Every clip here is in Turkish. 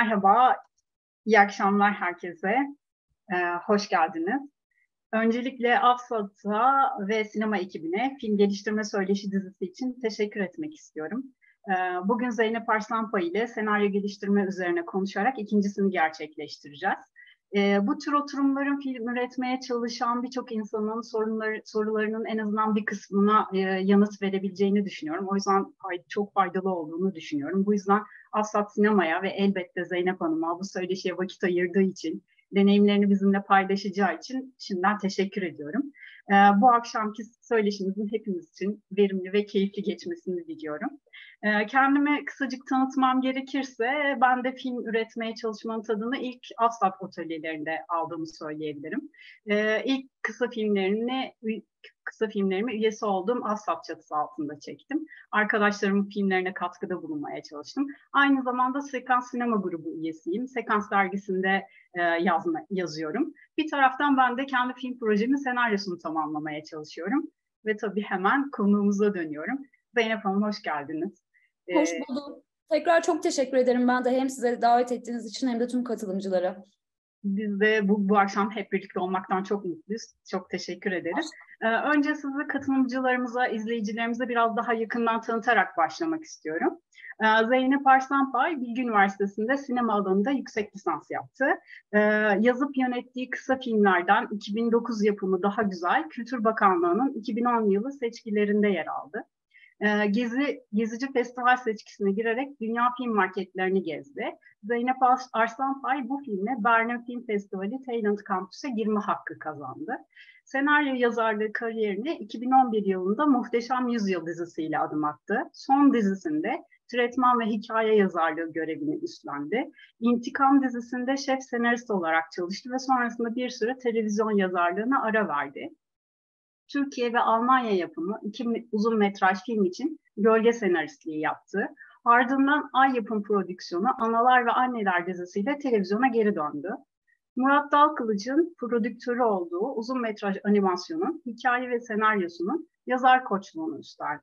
Merhaba, iyi akşamlar herkese. Ee, hoş geldiniz. Öncelikle Afsat'a ve sinema ekibine Film Geliştirme Söyleşi dizisi için teşekkür etmek istiyorum. Ee, bugün Zeynep Arslanpay ile senaryo geliştirme üzerine konuşarak ikincisini gerçekleştireceğiz. E, bu tür oturumların film üretmeye çalışan birçok insanın sorunları, sorularının en azından bir kısmına e, yanıt verebileceğini düşünüyorum. O yüzden çok faydalı olduğunu düşünüyorum. Bu yüzden Aslat Sinema'ya ve elbette Zeynep Hanım'a bu söyleşiye vakit ayırdığı için, deneyimlerini bizimle paylaşacağı için şimdiden teşekkür ediyorum. E, bu akşamki söyleşimizin hepimiz için verimli ve keyifli geçmesini diliyorum. Ee, kendimi kısacık tanıtmam gerekirse ben de film üretmeye çalışmanın tadını ilk Aslat atölyelerinde aldığımı söyleyebilirim. Ee, ilk kısa filmlerini kısa filmlerimi üyesi olduğum Aslat çatısı altında çektim. Arkadaşlarımın filmlerine katkıda bulunmaya çalıştım. Aynı zamanda Sekans Sinema Grubu üyesiyim. Sekans dergisinde e, yazma, yazıyorum. Bir taraftan ben de kendi film projemin senaryosunu tamamlamaya çalışıyorum. Ve tabii hemen konuğumuza dönüyorum. Zeynep Hanım hoş geldiniz. Hoş bulduk. Tekrar çok teşekkür ederim ben de hem size davet ettiğiniz için hem de tüm katılımcılara. Biz de bu, bu akşam hep birlikte olmaktan çok mutluyuz. Çok teşekkür ederiz. Ee, önce sizi katılımcılarımıza, izleyicilerimize biraz daha yakından tanıtarak başlamak istiyorum. Ee, Zeynep Arslanpay Bilgi Üniversitesi'nde sinema alanında yüksek lisans yaptı. Ee, yazıp yönettiği kısa filmlerden 2009 yapımı Daha Güzel, Kültür Bakanlığı'nın 2010 yılı seçkilerinde yer aldı. Ee, Gezi, Gezici Festival seçkisine girerek dünya film marketlerini gezdi. Zeynep Arslanpay bu filmle Berlin Film Festivali Talent Campus'a girme hakkı kazandı. Senaryo yazarlığı kariyerine 2011 yılında Muhteşem Yüzyıl dizisiyle adım attı. Son dizisinde tretman ve hikaye yazarlığı görevini üstlendi. İntikam dizisinde şef senarist olarak çalıştı ve sonrasında bir süre televizyon yazarlığına ara verdi. Türkiye ve Almanya yapımı iki uzun metraj film için gölge senaristliği yaptı. Ardından Ay Yapım prodüksiyonu Analar ve Anneler dizisiyle televizyona geri döndü. Murat Dalkılıç'ın prodüktörü olduğu uzun metraj animasyonun hikaye ve senaryosunun yazar koçluğunu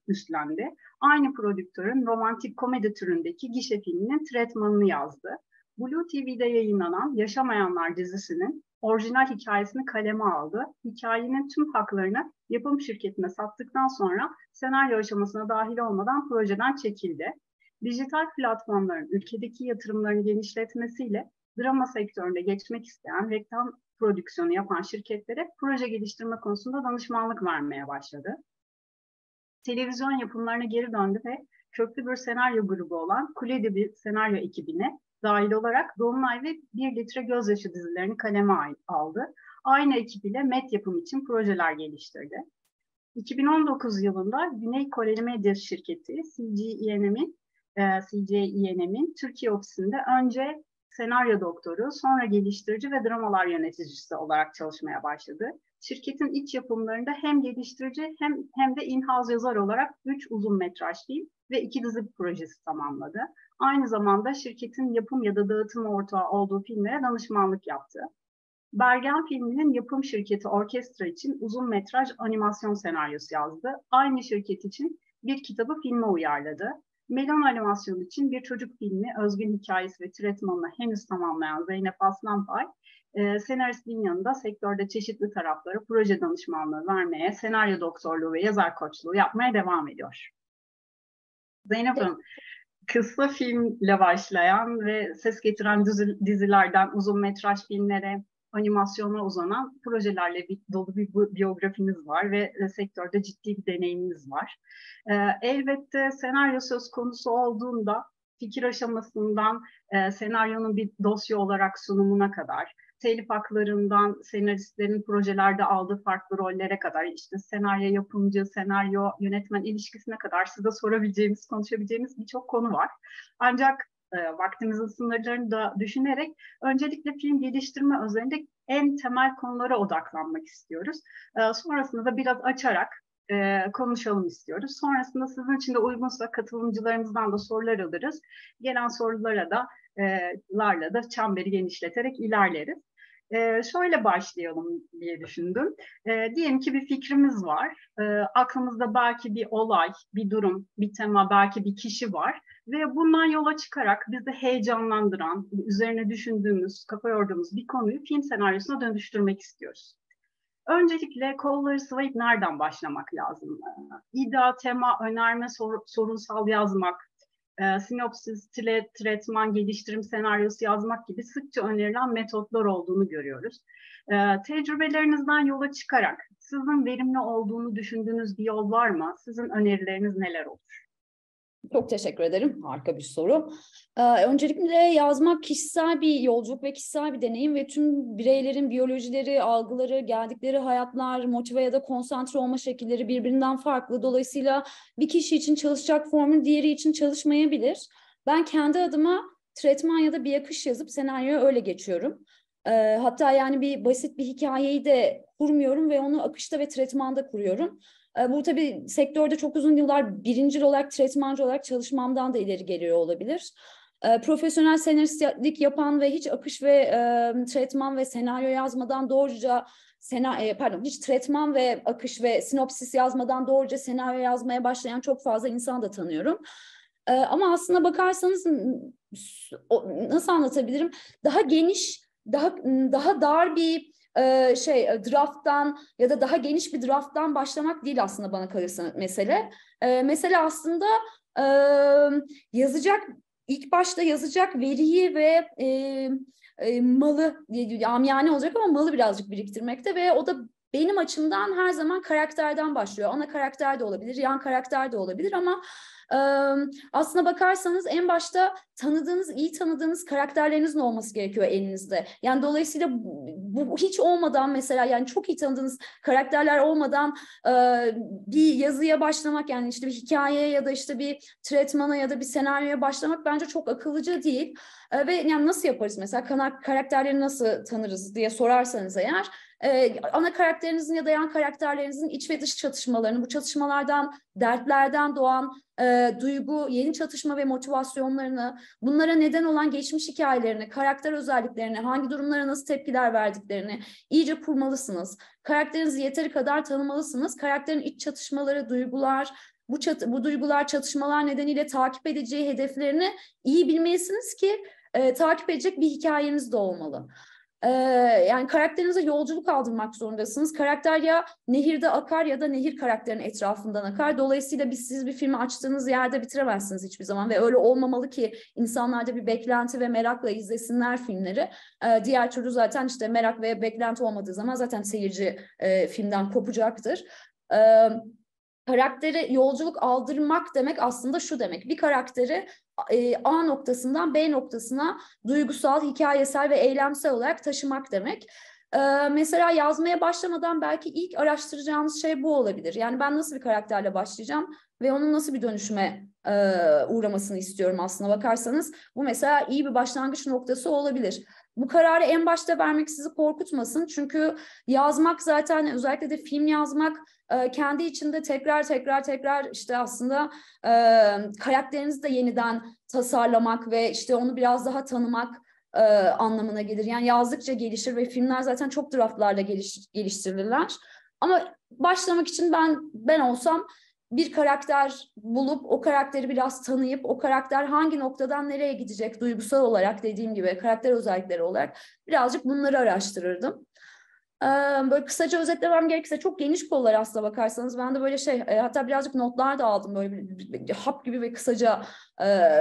üstlendi. Aynı prodüktörün romantik komedi türündeki gişe filminin tretmanını yazdı. Blue TV'de yayınlanan Yaşamayanlar dizisinin orijinal hikayesini kaleme aldı. Hikayenin tüm haklarını yapım şirketine sattıktan sonra senaryo aşamasına dahil olmadan projeden çekildi. Dijital platformların ülkedeki yatırımlarını genişletmesiyle drama sektöründe geçmek isteyen reklam prodüksiyonu yapan şirketlere proje geliştirme konusunda danışmanlık vermeye başladı. Televizyon yapımlarına geri döndü ve köklü bir senaryo grubu olan Kule bir senaryo ekibine dahil olarak Dolunay ve Bir Litre Gözyaşı dizilerini kaleme aldı. Aynı ekip ile Met yapım için projeler geliştirdi. 2019 yılında Güney Koreli medya şirketi CGENM'in e, CGENM'in Türkiye ofisinde önce senaryo doktoru, sonra geliştirici ve dramalar yöneticisi olarak çalışmaya başladı. Şirketin iç yapımlarında hem geliştirici hem hem de in-house yazar olarak 3 uzun metraj film ve 2 dizi projesi tamamladı. Aynı zamanda şirketin yapım ya da dağıtım ortağı olduğu filmlere danışmanlık yaptı. Bergen filminin yapım şirketi orkestra için uzun metraj animasyon senaryosu yazdı. Aynı şirket için bir kitabı filme uyarladı. Melon animasyon için bir çocuk filmi, özgün hikayesi ve tretmanını henüz tamamlayan Zeynep Aslanpay, e, senaristliğin yanında sektörde çeşitli taraflara proje danışmanlığı vermeye, senaryo doktorluğu ve yazar koçluğu yapmaya devam ediyor. Zeynep Hanım, kısa filmle başlayan ve ses getiren dizilerden uzun metraj filmlere, animasyona uzanan projelerle bir, dolu bir biyografiniz var ve e, sektörde ciddi bir deneyiminiz var. E, elbette senaryo söz konusu olduğunda fikir aşamasından e, senaryonun bir dosya olarak sunumuna kadar, telif haklarından senaristlerin projelerde aldığı farklı rollere kadar, işte senaryo yapımcı, senaryo yönetmen ilişkisine kadar size sorabileceğimiz, konuşabileceğimiz birçok konu var. Ancak e, vaktimizin sınırlarını da düşünerek öncelikle film geliştirme üzerinde en temel konulara odaklanmak istiyoruz. E, sonrasında da biraz açarak e, konuşalım istiyoruz. Sonrasında sizin için de uygunsa katılımcılarımızdan da sorular alırız. Gelen sorulara da larla da çemberi genişleterek ilerleriz. E, şöyle başlayalım diye düşündüm. E, diyelim ki bir fikrimiz var. E, aklımızda belki bir olay, bir durum, bir tema, belki bir kişi var Ve bundan yola çıkarak bizi heyecanlandıran, üzerine düşündüğümüz, kafa yorduğumuz bir konuyu film senaryosuna dönüştürmek istiyoruz. Öncelikle kolları sıvayıp nereden başlamak lazım? İda, tema, önerme, sor, sorunsal yazmak, e, sinopsis, tile, tretman, geliştirim senaryosu yazmak gibi sıkça önerilen metotlar olduğunu görüyoruz. E, tecrübelerinizden yola çıkarak sizin verimli olduğunu düşündüğünüz bir yol var mı? Sizin önerileriniz neler olur? Çok teşekkür ederim. Harika bir soru. Ee, öncelikle yazmak kişisel bir yolculuk ve kişisel bir deneyim ve tüm bireylerin biyolojileri, algıları, geldikleri hayatlar, motive ya da konsantre olma şekilleri birbirinden farklı. Dolayısıyla bir kişi için çalışacak formül diğeri için çalışmayabilir. Ben kendi adıma tretman ya da bir akış yazıp senaryoya öyle geçiyorum. Ee, hatta yani bir basit bir hikayeyi de kurmuyorum ve onu akışta ve tretmanda kuruyorum. Ee, bu tabii sektörde çok uzun yıllar birincil olarak, tretmancı olarak çalışmamdan da ileri geliyor olabilir. E, profesyonel senaristlik yapan ve hiç akış ve e, tretman ve senaryo yazmadan doğruca sena e, pardon hiç tretman ve akış ve sinopsis yazmadan doğruca senaryo yazmaya başlayan çok fazla insan da tanıyorum. E, ama aslına bakarsanız nasıl anlatabilirim? Daha geniş, daha daha dar bir e, şey e, drafttan ya da daha geniş bir drafttan başlamak değil aslında bana kalırsa mesele. E, mesele aslında e, yazacak ilk başta yazacak veriyi ve malı amiyane olacak ama malı birazcık biriktirmekte ve o da benim açımdan her zaman karakterden başlıyor. Ana karakter de olabilir, yan karakter de olabilir ama aslına bakarsanız en başta tanıdığınız, iyi tanıdığınız karakterlerinizin olması gerekiyor elinizde. Yani dolayısıyla bu, bu hiç olmadan mesela yani çok iyi tanıdığınız karakterler olmadan e, bir yazıya başlamak yani işte bir hikayeye ya da işte bir tretmana ya da bir senaryoya başlamak bence çok akıllıca değil. E, ve yani nasıl yaparız mesela karakterleri nasıl tanırız diye sorarsanız eğer e, ana karakterinizin ya da yan karakterlerinizin iç ve dış çatışmalarını, bu çatışmalardan, dertlerden doğan e, duygu, yeni çatışma ve motivasyonlarını, bunlara neden olan geçmiş hikayelerini, karakter özelliklerini, hangi durumlara nasıl tepkiler verdiklerini iyice kurmalısınız. Karakterinizi yeteri kadar tanımalısınız. Karakterin iç çatışmaları, duygular, bu, çat bu duygular, çatışmalar nedeniyle takip edeceği hedeflerini iyi bilmelisiniz ki e, takip edecek bir hikayeniz de olmalı. Ee, yani karakterinize yolculuk aldırmak zorundasınız. Karakter ya nehirde akar ya da nehir karakterin etrafından akar. Dolayısıyla biz siz bir filmi açtığınız yerde bitiremezsiniz hiçbir zaman ve öyle olmamalı ki insanlarda bir beklenti ve merakla izlesinler filmleri. Ee, diğer türlü zaten işte merak ve beklenti olmadığı zaman zaten seyirci e, filmden kopacaktır. Ee, karaktere yolculuk aldırmak demek aslında şu demek. Bir karakteri e, A noktasından B noktasına duygusal, hikayesel ve eylemsel olarak taşımak demek. E, mesela yazmaya başlamadan belki ilk araştıracağınız şey bu olabilir. Yani ben nasıl bir karakterle başlayacağım ve onun nasıl bir dönüşüme e, uğramasını istiyorum aslına bakarsanız. Bu mesela iyi bir başlangıç noktası olabilir. Bu kararı en başta vermek sizi korkutmasın. Çünkü yazmak zaten özellikle de film yazmak e, kendi içinde tekrar tekrar tekrar işte aslında e, karakterinizi de yeniden tasarlamak ve işte onu biraz daha tanımak e, anlamına gelir. Yani yazdıkça gelişir ve filmler zaten çok draftlarla geliş, geliştirilirler. Ama başlamak için ben ben olsam bir karakter bulup o karakteri biraz tanıyıp o karakter hangi noktadan nereye gidecek duygusal olarak dediğim gibi karakter özellikleri olarak birazcık bunları araştırırdım. Böyle kısaca özetlemem gerekirse çok geniş kollar aslında bakarsanız. Ben de böyle şey hatta birazcık notlar da aldım böyle bir, bir, bir hap gibi ve kısaca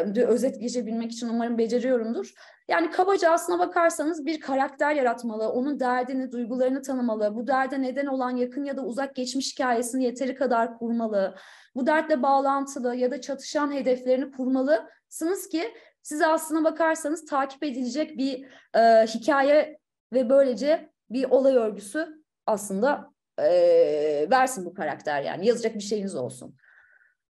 bir özet geçebilmek için umarım beceriyorumdur. Yani kabaca aslına bakarsanız bir karakter yaratmalı, onun derdini, duygularını tanımalı, bu derde neden olan yakın ya da uzak geçmiş hikayesini yeteri kadar kurmalı, bu dertle bağlantılı ya da çatışan hedeflerini kurmalısınız ki size aslına bakarsanız takip edilecek bir e, hikaye ve böylece bir olay örgüsü aslında e, versin bu karakter yani yazacak bir şeyiniz olsun.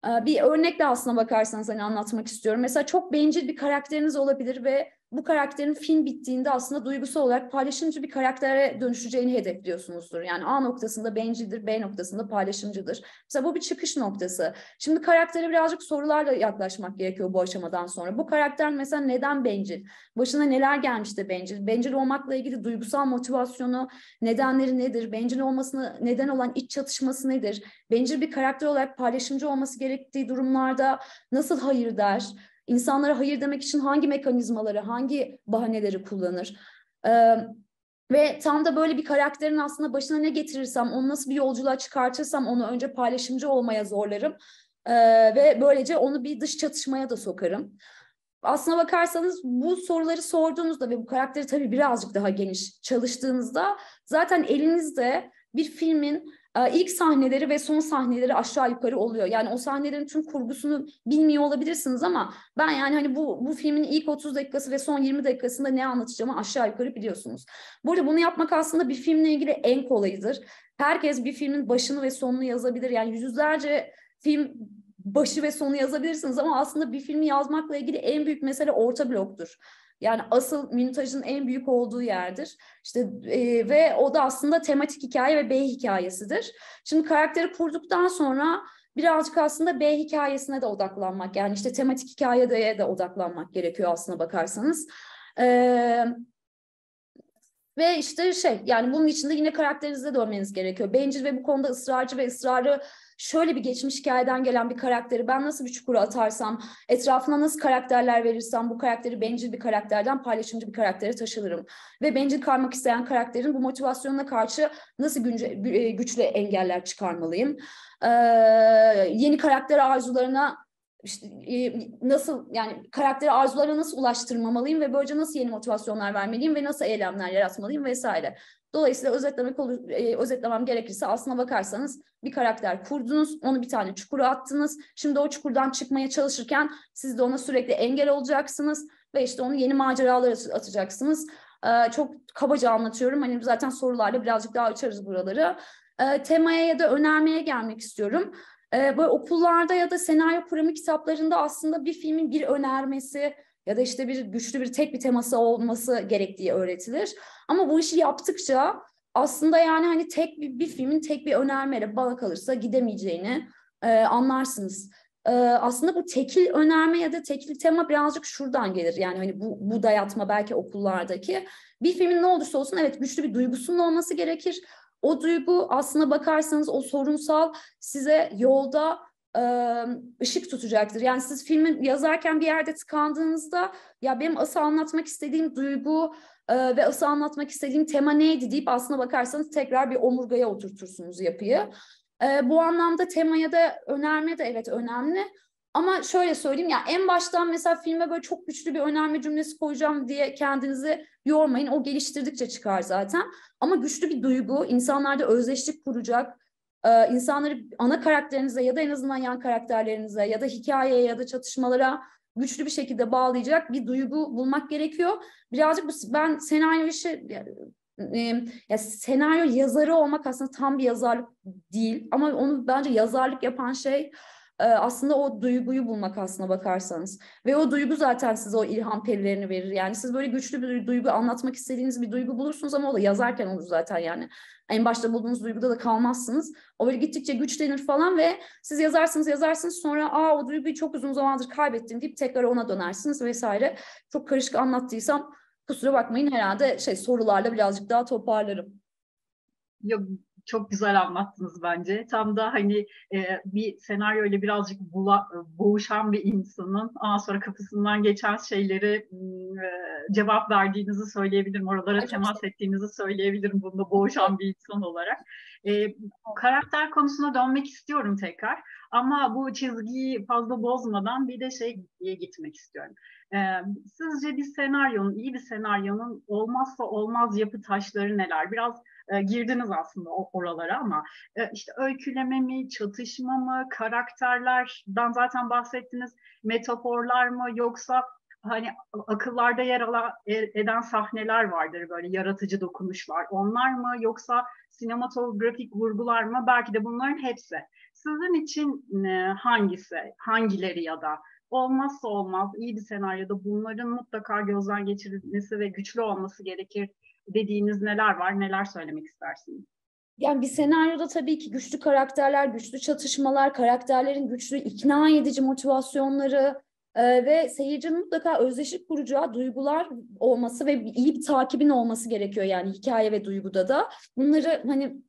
E, bir örnekle aslına bakarsanız hani anlatmak istiyorum. Mesela çok bencil bir karakteriniz olabilir ve bu karakterin film bittiğinde aslında duygusal olarak paylaşımcı bir karaktere dönüşeceğini hedefliyorsunuzdur. Yani A noktasında bencildir, B noktasında paylaşımcıdır. Mesela bu bir çıkış noktası. Şimdi karaktere birazcık sorularla yaklaşmak gerekiyor bu aşamadan sonra. Bu karakter mesela neden bencil? Başına neler gelmiş de bencil? Bencil olmakla ilgili duygusal motivasyonu, nedenleri nedir? Bencil olmasına neden olan iç çatışması nedir? Bencil bir karakter olarak paylaşımcı olması gerektiği durumlarda nasıl hayır der? İnsanlara hayır demek için hangi mekanizmaları, hangi bahaneleri kullanır? Ee, ve tam da böyle bir karakterin aslında başına ne getirirsem, onu nasıl bir yolculuğa çıkartırsam onu önce paylaşımcı olmaya zorlarım. Ee, ve böylece onu bir dış çatışmaya da sokarım. Aslına bakarsanız bu soruları sorduğunuzda ve bu karakteri tabii birazcık daha geniş çalıştığınızda zaten elinizde bir filmin ilk sahneleri ve son sahneleri aşağı yukarı oluyor. Yani o sahnelerin tüm kurgusunu bilmiyor olabilirsiniz ama ben yani hani bu bu filmin ilk 30 dakikası ve son 20 dakikasında ne anlatacağımı aşağı yukarı biliyorsunuz. Burada bunu yapmak aslında bir filmle ilgili en kolayıdır. Herkes bir filmin başını ve sonunu yazabilir. Yani yüzlerce film başı ve sonu yazabilirsiniz ama aslında bir filmi yazmakla ilgili en büyük mesele orta bloktur. Yani asıl mintajın en büyük olduğu yerdir. İşte e, ve o da aslında tematik hikaye ve B hikayesidir. Şimdi karakteri kurduktan sonra birazcık aslında B hikayesine de odaklanmak yani işte tematik hikayeye de odaklanmak gerekiyor aslında bakarsanız. Ee, ve işte şey yani bunun içinde yine karakterinize dönmeniz gerekiyor. Bencil ve bu konuda ısrarcı ve ısrarı şöyle bir geçmiş hikayeden gelen bir karakteri ben nasıl bir çukura atarsam, etrafına nasıl karakterler verirsem bu karakteri bencil bir karakterden paylaşımcı bir karaktere taşılırım. Ve bencil kalmak isteyen karakterin bu motivasyonuna karşı nasıl günce, e, güçlü engeller çıkarmalıyım? Ee, yeni karakter arzularına işte e, nasıl yani karakteri arzulara nasıl ulaştırmamalıyım ve böylece nasıl yeni motivasyonlar vermeliyim ve nasıl eylemler yaratmalıyım vesaire. Dolayısıyla özetlemek olur, e, özetlemem gerekirse aslına bakarsanız bir karakter kurdunuz, onu bir tane çukura attınız. Şimdi o çukurdan çıkmaya çalışırken siz de ona sürekli engel olacaksınız ve işte onu yeni maceralara atacaksınız. Ee, çok kabaca anlatıyorum. Hani zaten sorularla birazcık daha açarız buraları. Temaya ya da önermeye gelmek istiyorum. Ee, böyle okullarda ya da senaryo kuramı kitaplarında aslında bir filmin bir önermesi ya da işte bir güçlü bir tek bir teması olması gerektiği öğretilir. Ama bu işi yaptıkça aslında yani hani tek bir, bir filmin tek bir önermeyle bana kalırsa gidemeyeceğini e, anlarsınız. E, aslında bu tekil önerme ya da tekil tema birazcık şuradan gelir. Yani hani bu, bu dayatma belki okullardaki. Bir filmin ne olursa olsun evet güçlü bir duygusunun olması gerekir. O duygu aslında bakarsanız o sorunsal size yolda ışık tutacaktır. Yani siz filmin yazarken bir yerde tıkandığınızda ya benim asıl anlatmak istediğim duygu ve asıl anlatmak istediğim tema neydi deyip aslına bakarsanız tekrar bir omurgaya oturtursunuz yapıyı. Bu anlamda temaya da önerme de evet önemli. Ama şöyle söyleyeyim ya en baştan mesela filme böyle çok güçlü bir önerme cümlesi koyacağım diye kendinizi yormayın. O geliştirdikçe çıkar zaten. Ama güçlü bir duygu, insanlarda özdeşlik kuracak, e, insanları ana karakterinize ya da en azından yan karakterlerinize ya da hikayeye ya da çatışmalara güçlü bir şekilde bağlayacak bir duygu bulmak gerekiyor. Birazcık bu, ben senaryo işi e, ya senaryo yazarı olmak aslında tam bir yazarlık değil ama onu bence yazarlık yapan şey aslında o duyguyu bulmak aslına bakarsanız. Ve o duygu zaten size o ilham perilerini verir. Yani siz böyle güçlü bir duygu anlatmak istediğiniz bir duygu bulursunuz ama o da yazarken olur zaten yani. En başta bulduğunuz duyguda da kalmazsınız. O böyle gittikçe güçlenir falan ve siz yazarsınız yazarsınız sonra aa o duyguyu çok uzun zamandır kaybettim deyip tekrar ona dönersiniz vesaire. Çok karışık anlattıysam kusura bakmayın herhalde şey sorularla birazcık daha toparlarım. Yok çok güzel anlattınız bence. Tam da hani e, bir senaryo ile birazcık bula, boğuşan bir insanın ondan sonra kapısından geçen şeyleri e, cevap verdiğinizi söyleyebilirim. Oralara temas ettiğinizi söyleyebilirim bunda boğuşan bir insan olarak. E, karakter konusuna dönmek istiyorum tekrar. Ama bu çizgiyi fazla bozmadan bir de şey diye gitmek istiyorum. Ee, sizce bir senaryonun, iyi bir senaryonun olmazsa olmaz yapı taşları neler? Biraz e, girdiniz aslında oralara ama e, işte öyküleme mi, çatışma mı, karakterlerden zaten bahsettiniz, metaforlar mı yoksa hani akıllarda yer alan e, eden sahneler vardır böyle yaratıcı dokunuşlar. Onlar mı yoksa sinematografik vurgular mı? Belki de bunların hepsi. Sizin için hangisi, hangileri ya da olmazsa olmaz iyi bir senaryoda bunların mutlaka gözden geçirilmesi ve güçlü olması gerekir dediğiniz neler var, neler söylemek istersiniz? Yani bir senaryoda tabii ki güçlü karakterler, güçlü çatışmalar, karakterlerin güçlü ikna edici motivasyonları e, ve seyircinin mutlaka özdeşik kuracağı duygular olması ve iyi bir takibin olması gerekiyor yani hikaye ve duyguda da. Bunları hani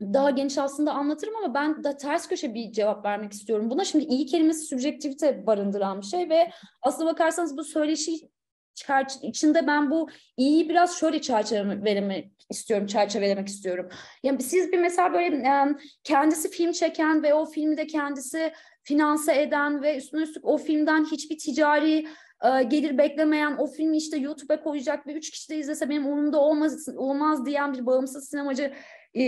daha geniş aslında anlatırım ama ben da ters köşe bir cevap vermek istiyorum buna. Şimdi iyi kelimesi sübjektivite barındıran bir şey ve aslına bakarsanız bu söyleşi içinde ben bu iyiyi biraz şöyle çerçevelemek istiyorum, çerçevelemek istiyorum. Yani siz bir mesela böyle kendisi film çeken ve o filmi de kendisi finanse eden ve üstüne üstlük o filmden hiçbir ticari gelir beklemeyen o filmi işte YouTube'a koyacak ve üç kişi de izlese benim umurumda olmaz, olmaz diyen bir bağımsız sinemacı e,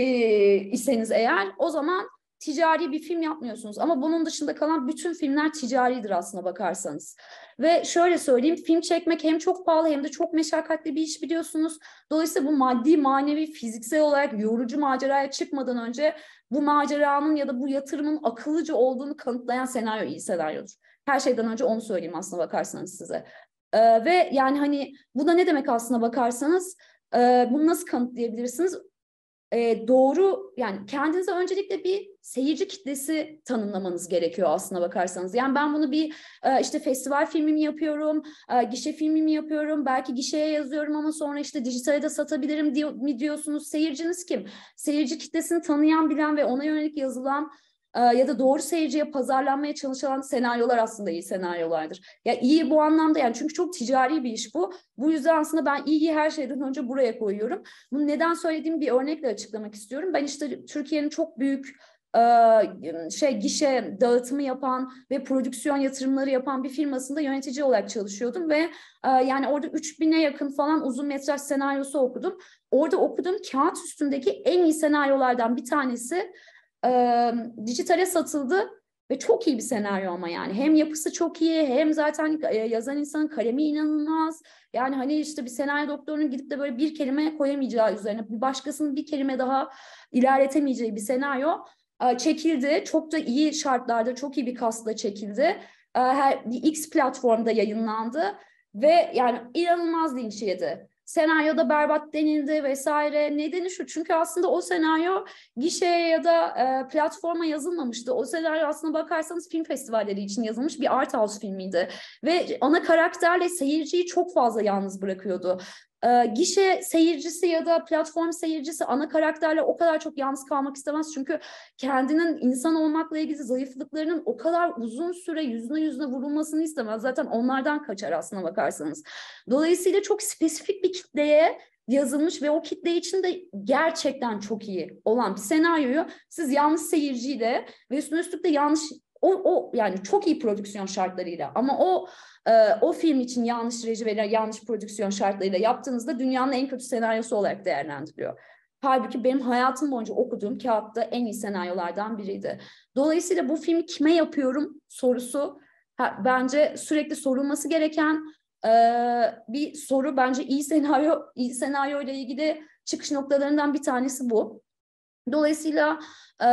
iseniz eğer o zaman ticari bir film yapmıyorsunuz. Ama bunun dışında kalan bütün filmler ticaridir aslına bakarsanız. Ve şöyle söyleyeyim film çekmek hem çok pahalı hem de çok meşakkatli bir iş biliyorsunuz. Dolayısıyla bu maddi, manevi, fiziksel olarak yorucu maceraya çıkmadan önce bu maceranın ya da bu yatırımın akıllıca olduğunu kanıtlayan senaryo iyi senaryodur. Her şeyden önce onu söyleyeyim aslına bakarsanız size. Ee, ve yani hani bu da ne demek aslına bakarsanız e, bunu nasıl kanıtlayabilirsiniz? E, doğru yani kendinize öncelikle bir seyirci kitlesi tanımlamanız gerekiyor aslına bakarsanız. Yani ben bunu bir e, işte festival filmi mi yapıyorum, e, gişe filmi mi yapıyorum, belki gişeye yazıyorum ama sonra işte dijitale de satabilirim diyor, mi diyorsunuz. Seyirciniz kim? Seyirci kitlesini tanıyan, bilen ve ona yönelik yazılan ya da doğru seyirciye pazarlanmaya çalışılan senaryolar aslında iyi senaryolardır. Ya iyi bu anlamda yani çünkü çok ticari bir iş bu. Bu yüzden aslında ben iyiyi her şeyden önce buraya koyuyorum. Bunu neden söylediğim bir örnekle açıklamak istiyorum. Ben işte Türkiye'nin çok büyük e, şey gişe dağıtımı yapan ve prodüksiyon yatırımları yapan bir firmasında yönetici olarak çalışıyordum ve e, yani orada 3000'e yakın falan uzun metraj senaryosu okudum. Orada okuduğum kağıt üstündeki en iyi senaryolardan bir tanesi e, dijitale satıldı ve çok iyi bir senaryo ama yani hem yapısı çok iyi hem zaten e, yazan insanın kalemi inanılmaz. Yani hani işte bir senaryo doktorunun gidip de böyle bir kelime koyamayacağı üzerine bir başkasının bir kelime daha ilerletemeyeceği bir senaryo e, çekildi. Çok da iyi şartlarda çok iyi bir kasla çekildi. E, her, bir X platformda yayınlandı ve yani inanılmaz linç yedi senaryoda berbat denildi vesaire. Nedeni şu çünkü aslında o senaryo gişeye ya da e, platforma yazılmamıştı. O senaryo aslında bakarsanız film festivalleri için yazılmış bir art house filmiydi. Ve ana karakterle seyirciyi çok fazla yalnız bırakıyordu e, gişe seyircisi ya da platform seyircisi ana karakterle o kadar çok yalnız kalmak istemez. Çünkü kendinin insan olmakla ilgili zayıflıklarının o kadar uzun süre yüzüne yüzüne vurulmasını istemez. Zaten onlardan kaçar aslına bakarsanız. Dolayısıyla çok spesifik bir kitleye yazılmış ve o kitle için de gerçekten çok iyi olan bir senaryoyu siz yanlış seyirciyle ve üstüne üstlük de yanlış o, o yani çok iyi prodüksiyon şartlarıyla ama o o film için yanlış reji ve yanlış prodüksiyon şartlarıyla yaptığınızda dünyanın en kötü senaryosu olarak değerlendiriliyor. Halbuki benim hayatım boyunca okuduğum kağıtta en iyi senaryolardan biriydi. Dolayısıyla bu filmi kime yapıyorum sorusu bence sürekli sorulması gereken e, bir soru. Bence iyi senaryo iyi senaryo ile ilgili çıkış noktalarından bir tanesi bu. Dolayısıyla ee,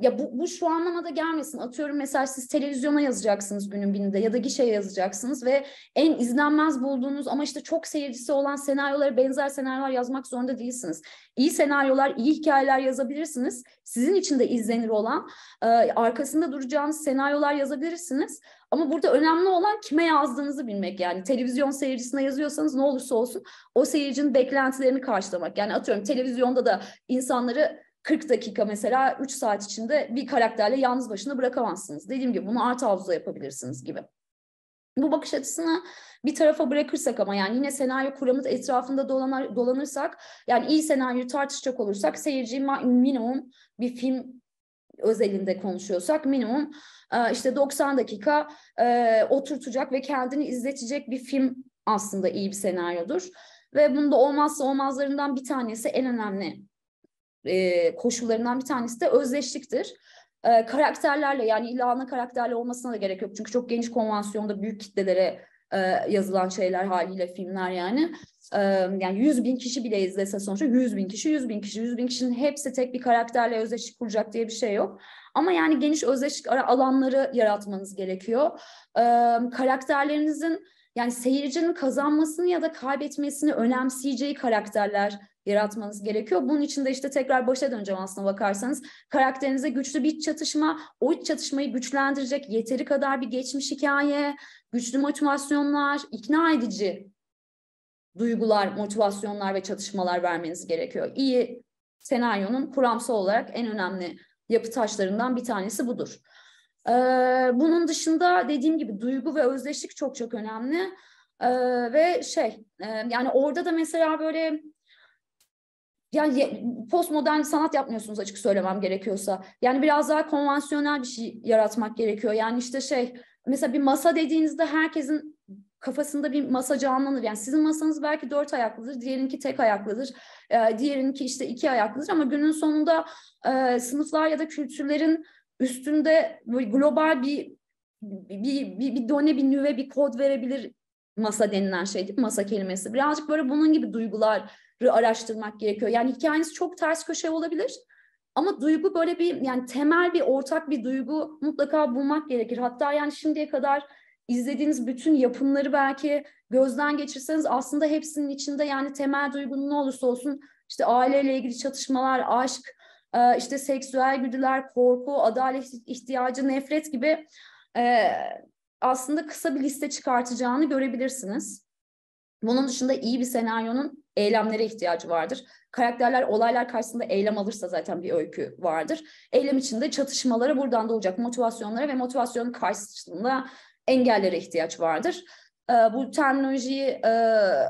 ya bu, bu şu anlamada gelmesin. Atıyorum mesela siz televizyona yazacaksınız günün birinde ya da gişeye yazacaksınız ve en izlenmez bulduğunuz ama işte çok seyircisi olan senaryolara benzer senaryolar yazmak zorunda değilsiniz. İyi senaryolar, iyi hikayeler yazabilirsiniz. Sizin için de izlenir olan, e, arkasında duracağınız senaryolar yazabilirsiniz. Ama burada önemli olan kime yazdığınızı bilmek yani. Televizyon seyircisine yazıyorsanız ne olursa olsun o seyircinin beklentilerini karşılamak. Yani atıyorum televizyonda da insanları 40 dakika mesela 3 saat içinde bir karakterle yalnız başına bırakamazsınız. Dediğim gibi bunu art house'da yapabilirsiniz gibi. Bu bakış açısını bir tarafa bırakırsak ama yani yine senaryo kuramı etrafında dolanar, dolanırsak yani iyi senaryo tartışacak olursak seyirci minimum bir film özelinde konuşuyorsak minimum e, işte 90 dakika e, oturtacak ve kendini izletecek bir film aslında iyi bir senaryodur. Ve bunda olmazsa olmazlarından bir tanesi en önemli e, koşullarından bir tanesi de özdeşliktir. E, karakterlerle yani illa ana karakterle olmasına da gerek yok. Çünkü çok geniş konvansiyonda büyük kitlelere e, yazılan şeyler haliyle filmler yani. E, yani 100 bin kişi bile izlese sonuçta 100 bin kişi, 100 bin kişi, 100 bin kişinin hepsi tek bir karakterle özdeşlik kuracak diye bir şey yok. Ama yani geniş özdeşlik alanları yaratmanız gerekiyor. E, karakterlerinizin yani seyircinin kazanmasını ya da kaybetmesini önemseyeceği karakterler yaratmanız gerekiyor. Bunun için de işte tekrar başa döneceğim aslına bakarsanız. Karakterinize güçlü bir çatışma, o çatışmayı güçlendirecek yeteri kadar bir geçmiş hikaye, güçlü motivasyonlar, ikna edici duygular, motivasyonlar ve çatışmalar vermeniz gerekiyor. İyi senaryonun kuramsal olarak en önemli yapı taşlarından bir tanesi budur. Ee, bunun dışında dediğim gibi duygu ve özdeşlik çok çok önemli. Ee, ve şey e, yani orada da mesela böyle yani postmodern sanat yapmıyorsunuz açık söylemem gerekiyorsa. Yani biraz daha konvansiyonel bir şey yaratmak gerekiyor. Yani işte şey mesela bir masa dediğinizde herkesin kafasında bir masa canlanır. Yani sizin masanız belki dört ayaklıdır, diğerinki tek ayaklıdır, e, diğerinki işte iki ayaklıdır ama günün sonunda e, sınıflar ya da kültürlerin üstünde global bir bir, bir, bir done, bir nüve, bir kod verebilir masa denilen şey değil mi? Masa kelimesi. Birazcık böyle bunun gibi duyguları araştırmak gerekiyor. Yani hikayeniz çok ters köşe olabilir. Ama duygu böyle bir yani temel bir ortak bir duygu mutlaka bulmak gerekir. Hatta yani şimdiye kadar izlediğiniz bütün yapımları belki gözden geçirseniz aslında hepsinin içinde yani temel duygunun ne olursa olsun işte aileyle ilgili çatışmalar, aşk, e, işte seksüel güdüler, korku, adalet ihtiyacı, nefret gibi e, aslında kısa bir liste çıkartacağını görebilirsiniz. Bunun dışında iyi bir senaryonun eylemlere ihtiyacı vardır. Karakterler olaylar karşısında eylem alırsa zaten bir öykü vardır. Eylem içinde çatışmalara buradan da olacak motivasyonlara ve motivasyonun karşısında engellere ihtiyaç vardır. Ee, bu terminolojiyi e,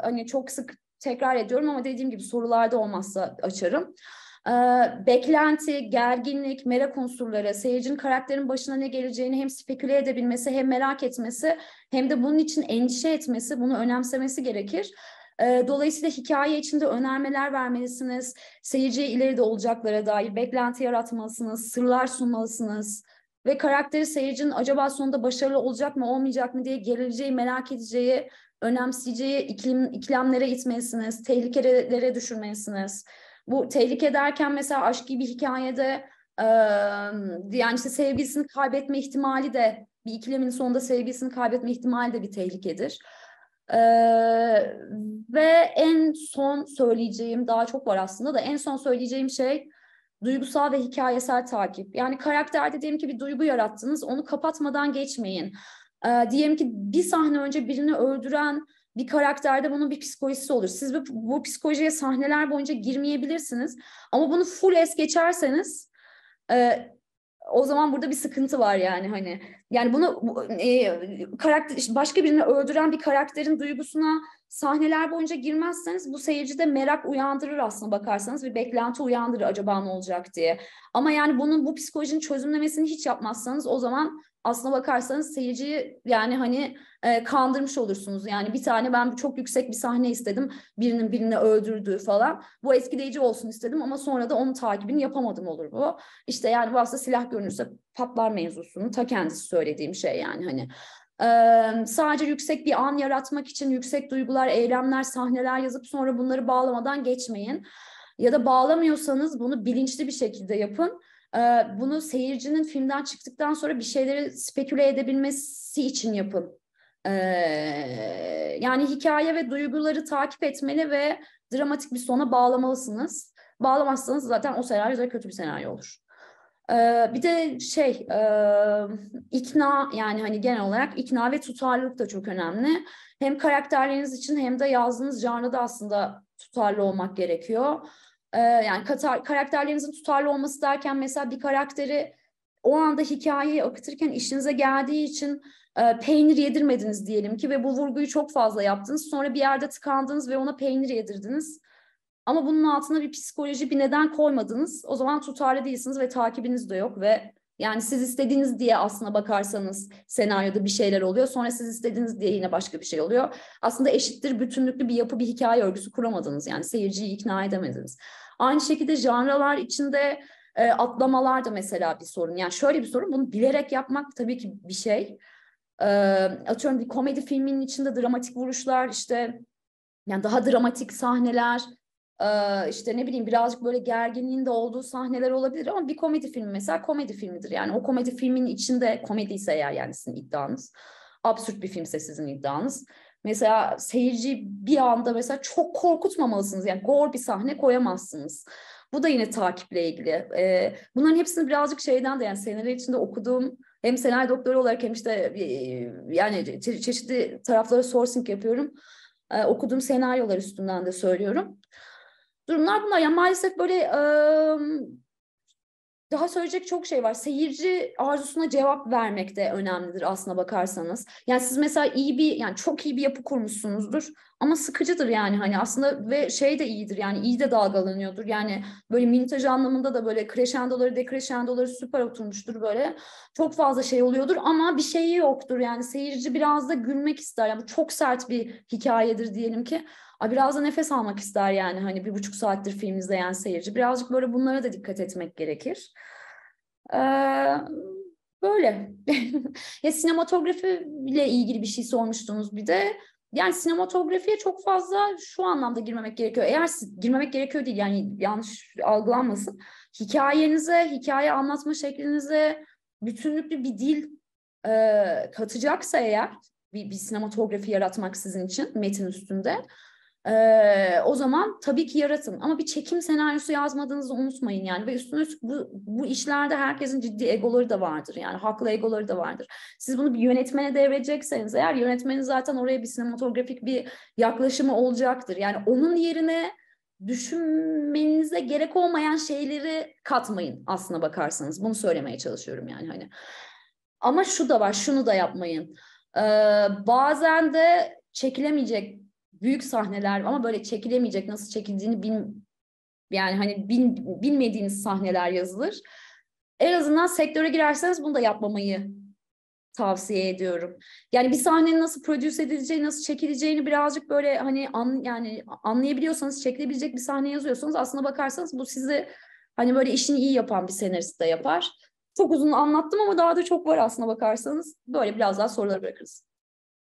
hani çok sık tekrar ediyorum ama dediğim gibi sorularda olmazsa açarım. Ee, beklenti, gerginlik, merak unsurları, seyircinin karakterin başına ne geleceğini hem speküle edebilmesi hem merak etmesi hem de bunun için endişe etmesi, bunu önemsemesi gerekir. Ee, dolayısıyla hikaye içinde önermeler vermelisiniz. Seyirciye ileride olacaklara dair beklenti yaratmalısınız, sırlar sunmalısınız. Ve karakteri seyircinin acaba sonunda başarılı olacak mı olmayacak mı diye geleceği merak edeceği, önemseyeceği iklim, iklimlere itmelisiniz, tehlikelere düşürmelisiniz. Bu tehlike derken mesela aşk gibi hikayede e, yani işte sevgilisini kaybetme ihtimali de bir ikilemin sonunda sevgilisini kaybetme ihtimali de bir tehlikedir. Ee, ve en son söyleyeceğim, daha çok var aslında da en son söyleyeceğim şey duygusal ve hikayesel takip. Yani karakterde diyelim ki bir duygu yarattınız, onu kapatmadan geçmeyin. Ee, diyelim ki bir sahne önce birini öldüren bir karakterde bunun bir psikolojisi olur. Siz bu, bu psikolojiye sahneler boyunca girmeyebilirsiniz. Ama bunu full es geçerseniz e, o zaman burada bir sıkıntı var yani hani. Yani bunu e, karakter başka birini öldüren bir karakterin duygusuna sahneler boyunca girmezseniz bu seyircide merak uyandırır aslında bakarsanız bir beklenti uyandırır acaba ne olacak diye. Ama yani bunun bu psikolojinin çözümlemesini hiç yapmazsanız o zaman aslına bakarsanız seyirciyi yani hani e, kandırmış olursunuz. Yani bir tane ben çok yüksek bir sahne istedim. Birinin birini öldürdüğü falan. Bu etkileyici olsun istedim ama sonra da onun takibini yapamadım olur bu. İşte yani bu aslında silah görünürse patlar mevzusunu ta kendisi söylediğim şey yani hani. Ee, sadece yüksek bir an yaratmak için yüksek duygular, eylemler, sahneler yazıp sonra bunları bağlamadan geçmeyin. Ya da bağlamıyorsanız bunu bilinçli bir şekilde yapın bunu seyircinin filmden çıktıktan sonra bir şeyleri speküle edebilmesi için yapın. yani hikaye ve duyguları takip etmeli ve dramatik bir sona bağlamalısınız. Bağlamazsanız zaten o senaryo da kötü bir senaryo olur. bir de şey ikna yani hani genel olarak ikna ve tutarlılık da çok önemli. Hem karakterleriniz için hem de yazdığınız janrada aslında tutarlı olmak gerekiyor. Ee, yani katar, karakterlerinizin tutarlı olması derken mesela bir karakteri o anda hikayeyi akıtırken işinize geldiği için e, peynir yedirmediniz diyelim ki ve bu vurguyu çok fazla yaptınız. Sonra bir yerde tıkandınız ve ona peynir yedirdiniz. Ama bunun altına bir psikoloji, bir neden koymadınız. O zaman tutarlı değilsiniz ve takibiniz de yok ve yani siz istediğiniz diye aslına bakarsanız senaryoda bir şeyler oluyor. Sonra siz istediğiniz diye yine başka bir şey oluyor. Aslında eşittir, bütünlüklü bir yapı, bir hikaye örgüsü kuramadınız. Yani seyirciyi ikna edemediniz. Aynı şekilde janralar içinde e, atlamalar da mesela bir sorun. Yani şöyle bir sorun, bunu bilerek yapmak tabii ki bir şey. E, atıyorum bir komedi filminin içinde dramatik vuruşlar, işte yani daha dramatik sahneler, işte ne bileyim birazcık böyle gerginliğin de olduğu sahneler olabilir ama bir komedi filmi mesela komedi filmidir. Yani o komedi filmin içinde komedi ise eğer yani sizin iddianız absürt bir filmse sizin iddianız. Mesela seyirci bir anda mesela çok korkutmamalısınız. Yani gore bir sahne koyamazsınız. Bu da yine takiple ilgili. Ee, bunların hepsini birazcık şeyden de yani seneler içinde okuduğum hem senaryo doktoru olarak hem işte yani çe- çeşitli taraflara sourcing yapıyorum. Ee, okuduğum senaryolar üstünden de söylüyorum. Durumlar bunlar. Yani maalesef böyle daha söyleyecek çok şey var. Seyirci arzusuna cevap vermek de önemlidir aslına bakarsanız. Yani siz mesela iyi bir yani çok iyi bir yapı kurmuşsunuzdur ama sıkıcıdır yani hani aslında ve şey de iyidir yani iyi de dalgalanıyordur. Yani böyle mintaj anlamında da böyle crescendoları decrescendoları süper oturmuştur böyle. Çok fazla şey oluyordur ama bir şeyi yoktur yani seyirci biraz da gülmek ister. Yani çok sert bir hikayedir diyelim ki. Biraz da nefes almak ister yani hani bir buçuk saattir film izleyen seyirci. Birazcık böyle bunlara da dikkat etmek gerekir. Ee, böyle. ya sinematografi ile ilgili bir şey sormuştunuz bir de. Yani sinematografiye çok fazla şu anlamda girmemek gerekiyor. Eğer girmemek gerekiyor değil yani yanlış algılanmasın. Hikayenize, hikaye anlatma şeklinize bütünlüklü bir dil e, katacaksa eğer bir, bir sinematografi yaratmak sizin için metin üstünde ee, o zaman tabii ki yaratın. Ama bir çekim senaryosu yazmadığınızı unutmayın yani. Ve üstüne bu, bu işlerde herkesin ciddi egoları da vardır. Yani haklı egoları da vardır. Siz bunu bir yönetmene devredecekseniz eğer yönetmenin zaten oraya bir sinematografik bir yaklaşımı olacaktır. Yani onun yerine düşünmenize gerek olmayan şeyleri katmayın aslına bakarsanız. Bunu söylemeye çalışıyorum yani hani. Ama şu da var, şunu da yapmayın. Ee, bazen de çekilemeyecek büyük sahneler ama böyle çekilemeyecek nasıl çekildiğini bil, yani hani bil, bilmediğiniz sahneler yazılır. En azından sektöre girerseniz bunu da yapmamayı tavsiye ediyorum. Yani bir sahnenin nasıl prodüse edileceği, nasıl çekileceğini birazcık böyle hani an, yani anlayabiliyorsanız, çekilebilecek bir sahne yazıyorsanız aslında bakarsanız bu sizi hani böyle işini iyi yapan bir senarist de yapar. Çok uzun anlattım ama daha da çok var aslında bakarsanız. Böyle biraz daha soruları bırakırız.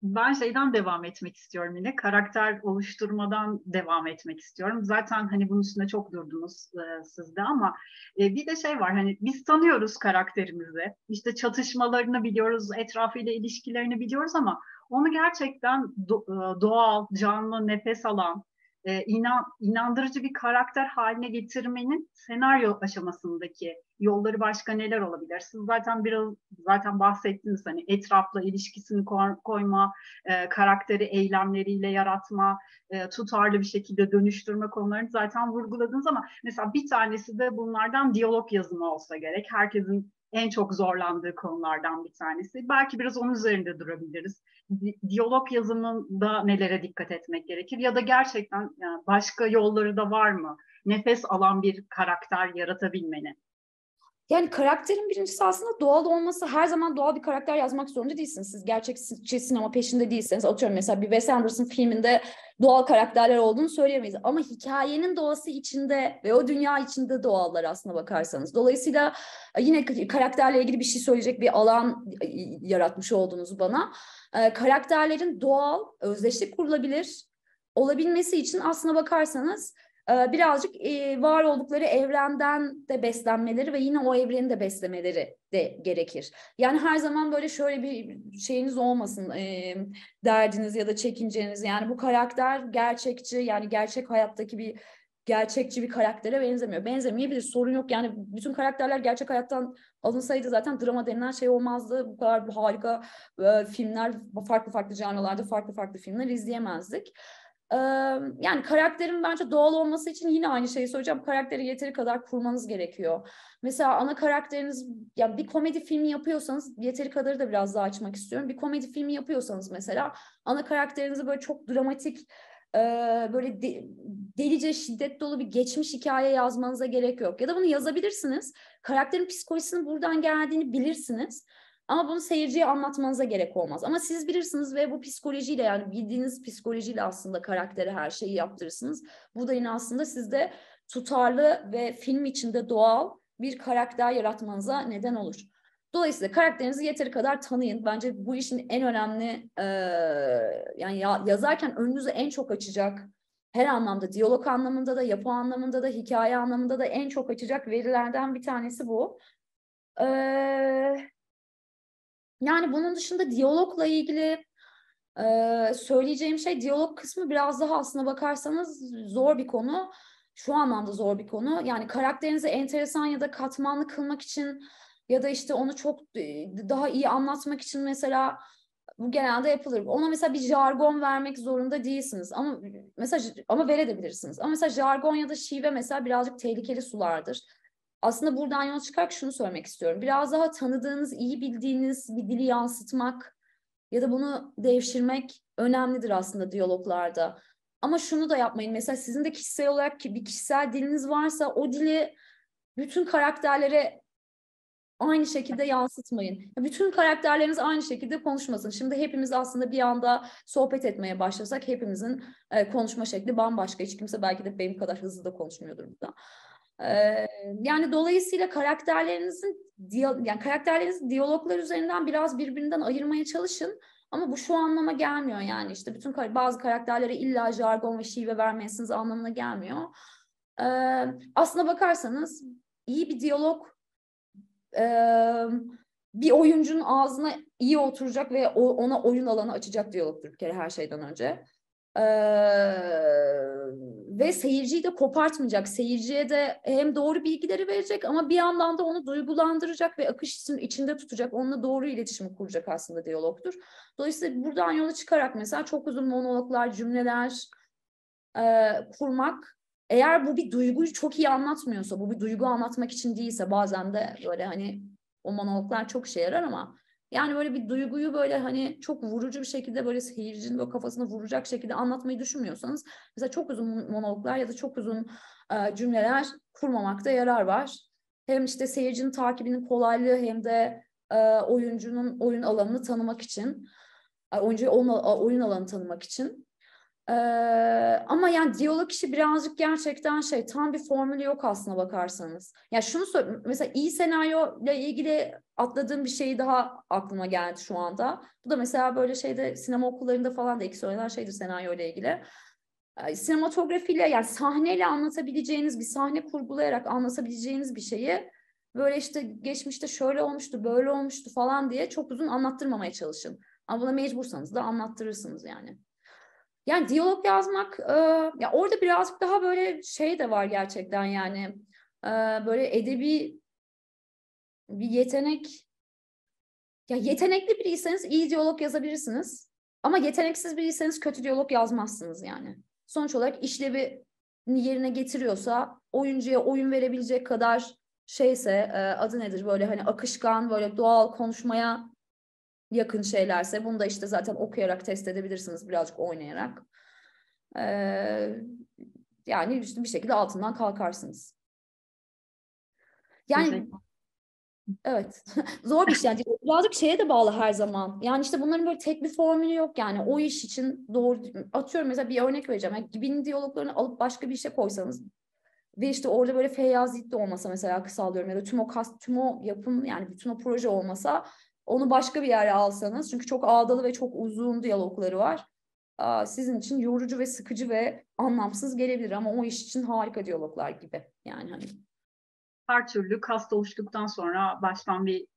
Ben şeyden devam etmek istiyorum yine. Karakter oluşturmadan devam etmek istiyorum. Zaten hani bunun üstünde çok durdunuz e, siz de ama e, bir de şey var hani biz tanıyoruz karakterimizi. İşte çatışmalarını biliyoruz, etrafıyla ilişkilerini biliyoruz ama onu gerçekten do, e, doğal, canlı, nefes alan, e, inan, inandırıcı bir karakter haline getirmenin senaryo aşamasındaki yolları başka neler olabilir? Siz zaten biraz zaten bahsettiniz hani etrafla ilişkisini koyma, e, karakteri eylemleriyle yaratma, e, tutarlı bir şekilde dönüştürme konularını zaten vurguladınız ama mesela bir tanesi de bunlardan diyalog yazımı olsa gerek. Herkesin en çok zorlandığı konulardan bir tanesi. Belki biraz onun üzerinde durabiliriz. Diyalog yazımında nelere dikkat etmek gerekir ya da gerçekten yani başka yolları da var mı? Nefes alan bir karakter yaratabilmenin. Yani karakterin birincisi aslında doğal olması her zaman doğal bir karakter yazmak zorunda değilsiniz. Siz gerçekçi sinema peşinde değilseniz atıyorum mesela bir Wes Anderson filminde doğal karakterler olduğunu söyleyemeyiz. Ama hikayenin doğası içinde ve o dünya içinde doğallar aslında bakarsanız. Dolayısıyla e, yine karakterle ilgili bir şey söyleyecek bir alan e, yaratmış oldunuz bana. E, karakterlerin doğal, özdeşlik kurulabilir olabilmesi için aslına bakarsanız birazcık e, var oldukları evrenden de beslenmeleri ve yine o evreni de beslemeleri de gerekir. Yani her zaman böyle şöyle bir şeyiniz olmasın e, derdiniz ya da çekinceniz. Yani bu karakter gerçekçi yani gerçek hayattaki bir gerçekçi bir karaktere benzemiyor. Benzemeyebilir sorun yok yani bütün karakterler gerçek hayattan alınsaydı zaten drama denilen şey olmazdı. Bu kadar harika e, filmler farklı farklı canlılarda farklı farklı filmler izleyemezdik yani karakterin bence doğal olması için yine aynı şeyi söyleyeceğim. Karakteri yeteri kadar kurmanız gerekiyor. Mesela ana karakteriniz, ya bir komedi filmi yapıyorsanız yeteri kadarı da biraz daha açmak istiyorum. Bir komedi filmi yapıyorsanız mesela ana karakterinizi böyle çok dramatik, böyle de, delice şiddet dolu bir geçmiş hikaye yazmanıza gerek yok. Ya da bunu yazabilirsiniz. Karakterin psikolojisinin buradan geldiğini bilirsiniz. Ama bunu seyirciye anlatmanıza gerek olmaz. Ama siz bilirsiniz ve bu psikolojiyle yani bildiğiniz psikolojiyle aslında karaktere her şeyi yaptırırsınız. Bu da yine aslında sizde tutarlı ve film içinde doğal bir karakter yaratmanıza neden olur. Dolayısıyla karakterinizi yeteri kadar tanıyın. Bence bu işin en önemli e, yani ya, yazarken önünüzü en çok açacak her anlamda diyalog anlamında da yapı anlamında da hikaye anlamında da en çok açacak verilerden bir tanesi bu. Ee, yani bunun dışında diyalogla ilgili e, söyleyeceğim şey diyalog kısmı biraz daha aslına bakarsanız zor bir konu. Şu anlamda zor bir konu. Yani karakterinizi enteresan ya da katmanlı kılmak için ya da işte onu çok daha iyi anlatmak için mesela Bu genelde yapılır. Ona mesela bir jargon vermek zorunda değilsiniz. Ama mesela ama verebilirsiniz. Ama mesela jargon ya da şive mesela birazcık tehlikeli sulardır. Aslında buradan yola çıkarak şunu söylemek istiyorum. Biraz daha tanıdığınız, iyi bildiğiniz bir dili yansıtmak ya da bunu devşirmek önemlidir aslında diyaloglarda. Ama şunu da yapmayın. Mesela sizin de kişisel olarak bir kişisel diliniz varsa o dili bütün karakterlere aynı şekilde yansıtmayın. Bütün karakterleriniz aynı şekilde konuşmasın. Şimdi hepimiz aslında bir anda sohbet etmeye başlasak hepimizin e, konuşma şekli bambaşka. Hiç kimse belki de benim kadar hızlı da konuşmuyordur burada. Yani dolayısıyla karakterlerinizin yani karakterleriniz diyaloglar üzerinden biraz birbirinden ayırmaya çalışın. Ama bu şu anlama gelmiyor yani işte bütün bazı karakterlere illa jargon ve şive vermeyesiniz anlamına gelmiyor. Aslına bakarsanız iyi bir diyalog bir oyuncunun ağzına iyi oturacak ve ona oyun alanı açacak diyalogtur bir kere her şeyden önce. Ee, ve seyirciyi de kopartmayacak. Seyirciye de hem doğru bilgileri verecek ama bir yandan da onu duygulandıracak ve akış içinde tutacak. Onunla doğru iletişimi kuracak aslında diyalogtur. Dolayısıyla buradan yola çıkarak mesela çok uzun monologlar, cümleler e, kurmak eğer bu bir duyguyu çok iyi anlatmıyorsa, bu bir duygu anlatmak için değilse bazen de böyle hani o monologlar çok şey yarar ama yani böyle bir duyguyu böyle hani çok vurucu bir şekilde böyle seyircinin o kafasına vuracak şekilde anlatmayı düşünmüyorsanız mesela çok uzun monologlar ya da çok uzun e, cümleler kurmamakta yarar var. Hem işte seyircinin takibinin kolaylığı hem de e, oyuncunun oyun alanını tanımak için, oyuncuyu oyun alanı tanımak için ee, ama yani diyalog işi birazcık gerçekten şey tam bir formülü yok aslına bakarsanız. Ya yani şunu söyleyeyim mesela iyi senaryo ile ilgili atladığım bir şey daha aklıma geldi şu anda. Bu da mesela böyle şeyde sinema okullarında falan da ilk söylenen şeydir senaryo ile ilgili. Sinematografiyle yani sahneyle anlatabileceğiniz bir sahne kurgulayarak anlatabileceğiniz bir şeyi böyle işte geçmişte şöyle olmuştu böyle olmuştu falan diye çok uzun anlattırmamaya çalışın. Ama buna mecbursanız da anlattırırsınız yani. Yani diyalog yazmak e, ya orada birazcık daha böyle şey de var gerçekten yani e, böyle edebi bir yetenek ya yetenekli biriyseniz iyi diyalog yazabilirsiniz. Ama yeteneksiz biriyseniz kötü diyalog yazmazsınız yani. Sonuç olarak işlevi yerine getiriyorsa oyuncuya oyun verebilecek kadar şeyse e, adı nedir böyle hani akışkan böyle doğal konuşmaya yakın şeylerse bunu da işte zaten okuyarak test edebilirsiniz birazcık oynayarak. Ee, yani işte bir şekilde altından kalkarsınız. Yani evet zor bir iş yani birazcık şeye de bağlı her zaman. Yani işte bunların böyle tek bir formülü yok yani o iş için doğru atıyorum mesela bir örnek vereceğim. Yani Gibin diyaloglarını alıp başka bir işe koysanız ve işte orada böyle Feyyazit de olmasa mesela kısalıyorum ya da tüm o kast, tüm o yapım yani bütün o proje olmasa onu başka bir yere alsanız çünkü çok ağdalı ve çok uzun diyalogları var. Sizin için yorucu ve sıkıcı ve anlamsız gelebilir ama o iş için harika diyaloglar gibi. Yani hani her türlü kast oluştuktan sonra baştan bir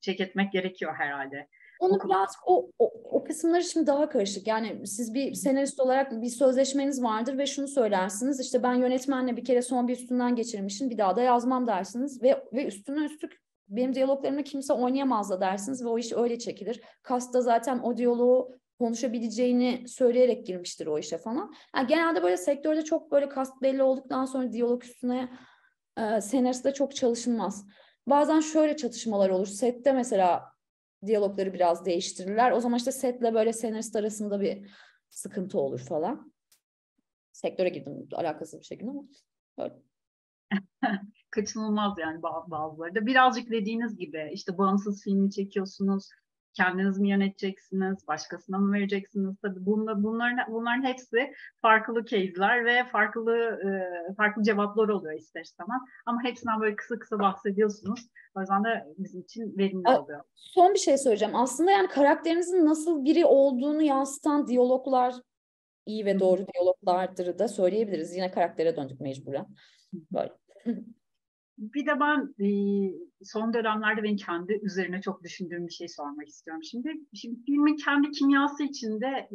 çek etmek gerekiyor herhalde. Onu biraz o, o, o kısımları şimdi daha karışık. Yani siz bir senarist olarak bir sözleşmeniz vardır ve şunu söylersiniz. İşte ben yönetmenle bir kere son bir üstünden geçirmişim. Bir daha da yazmam dersiniz ve ve üstüne üstlük benim diyaloglarımı kimse oynayamaz da dersiniz ve o iş öyle çekilir. Kasta zaten o diyaloğu konuşabileceğini söyleyerek girmiştir o işe falan. Yani genelde böyle sektörde çok böyle kast belli olduktan sonra diyalog üstüne e, senariste çok çalışılmaz. Bazen şöyle çatışmalar olur. Sette mesela diyalogları biraz değiştirirler. O zaman işte setle böyle senarist arasında bir sıkıntı olur falan. Sektöre girdim alakasız bir şekilde ama böyle. kaçınılmaz yani bazıları da. Birazcık dediğiniz gibi işte bağımsız filmi çekiyorsunuz, kendiniz mi yöneteceksiniz, başkasına mı vereceksiniz? Tabii bunlar, bunların, bunların hepsi farklı case'ler ve farklı e, farklı cevaplar oluyor ister istemez. Ama hepsinden böyle kısa kısa bahsediyorsunuz. O yüzden de bizim için verimli oluyor. Son bir şey söyleyeceğim. Aslında yani karakterinizin nasıl biri olduğunu yansıtan diyaloglar iyi ve doğru diyaloglardır da söyleyebiliriz. Yine karaktere döndük mecburen. Böyle. Bir de ben son dönemlerde ben kendi üzerine çok düşündüğüm bir şey sormak istiyorum. Şimdi, şimdi filmin kendi kimyası içinde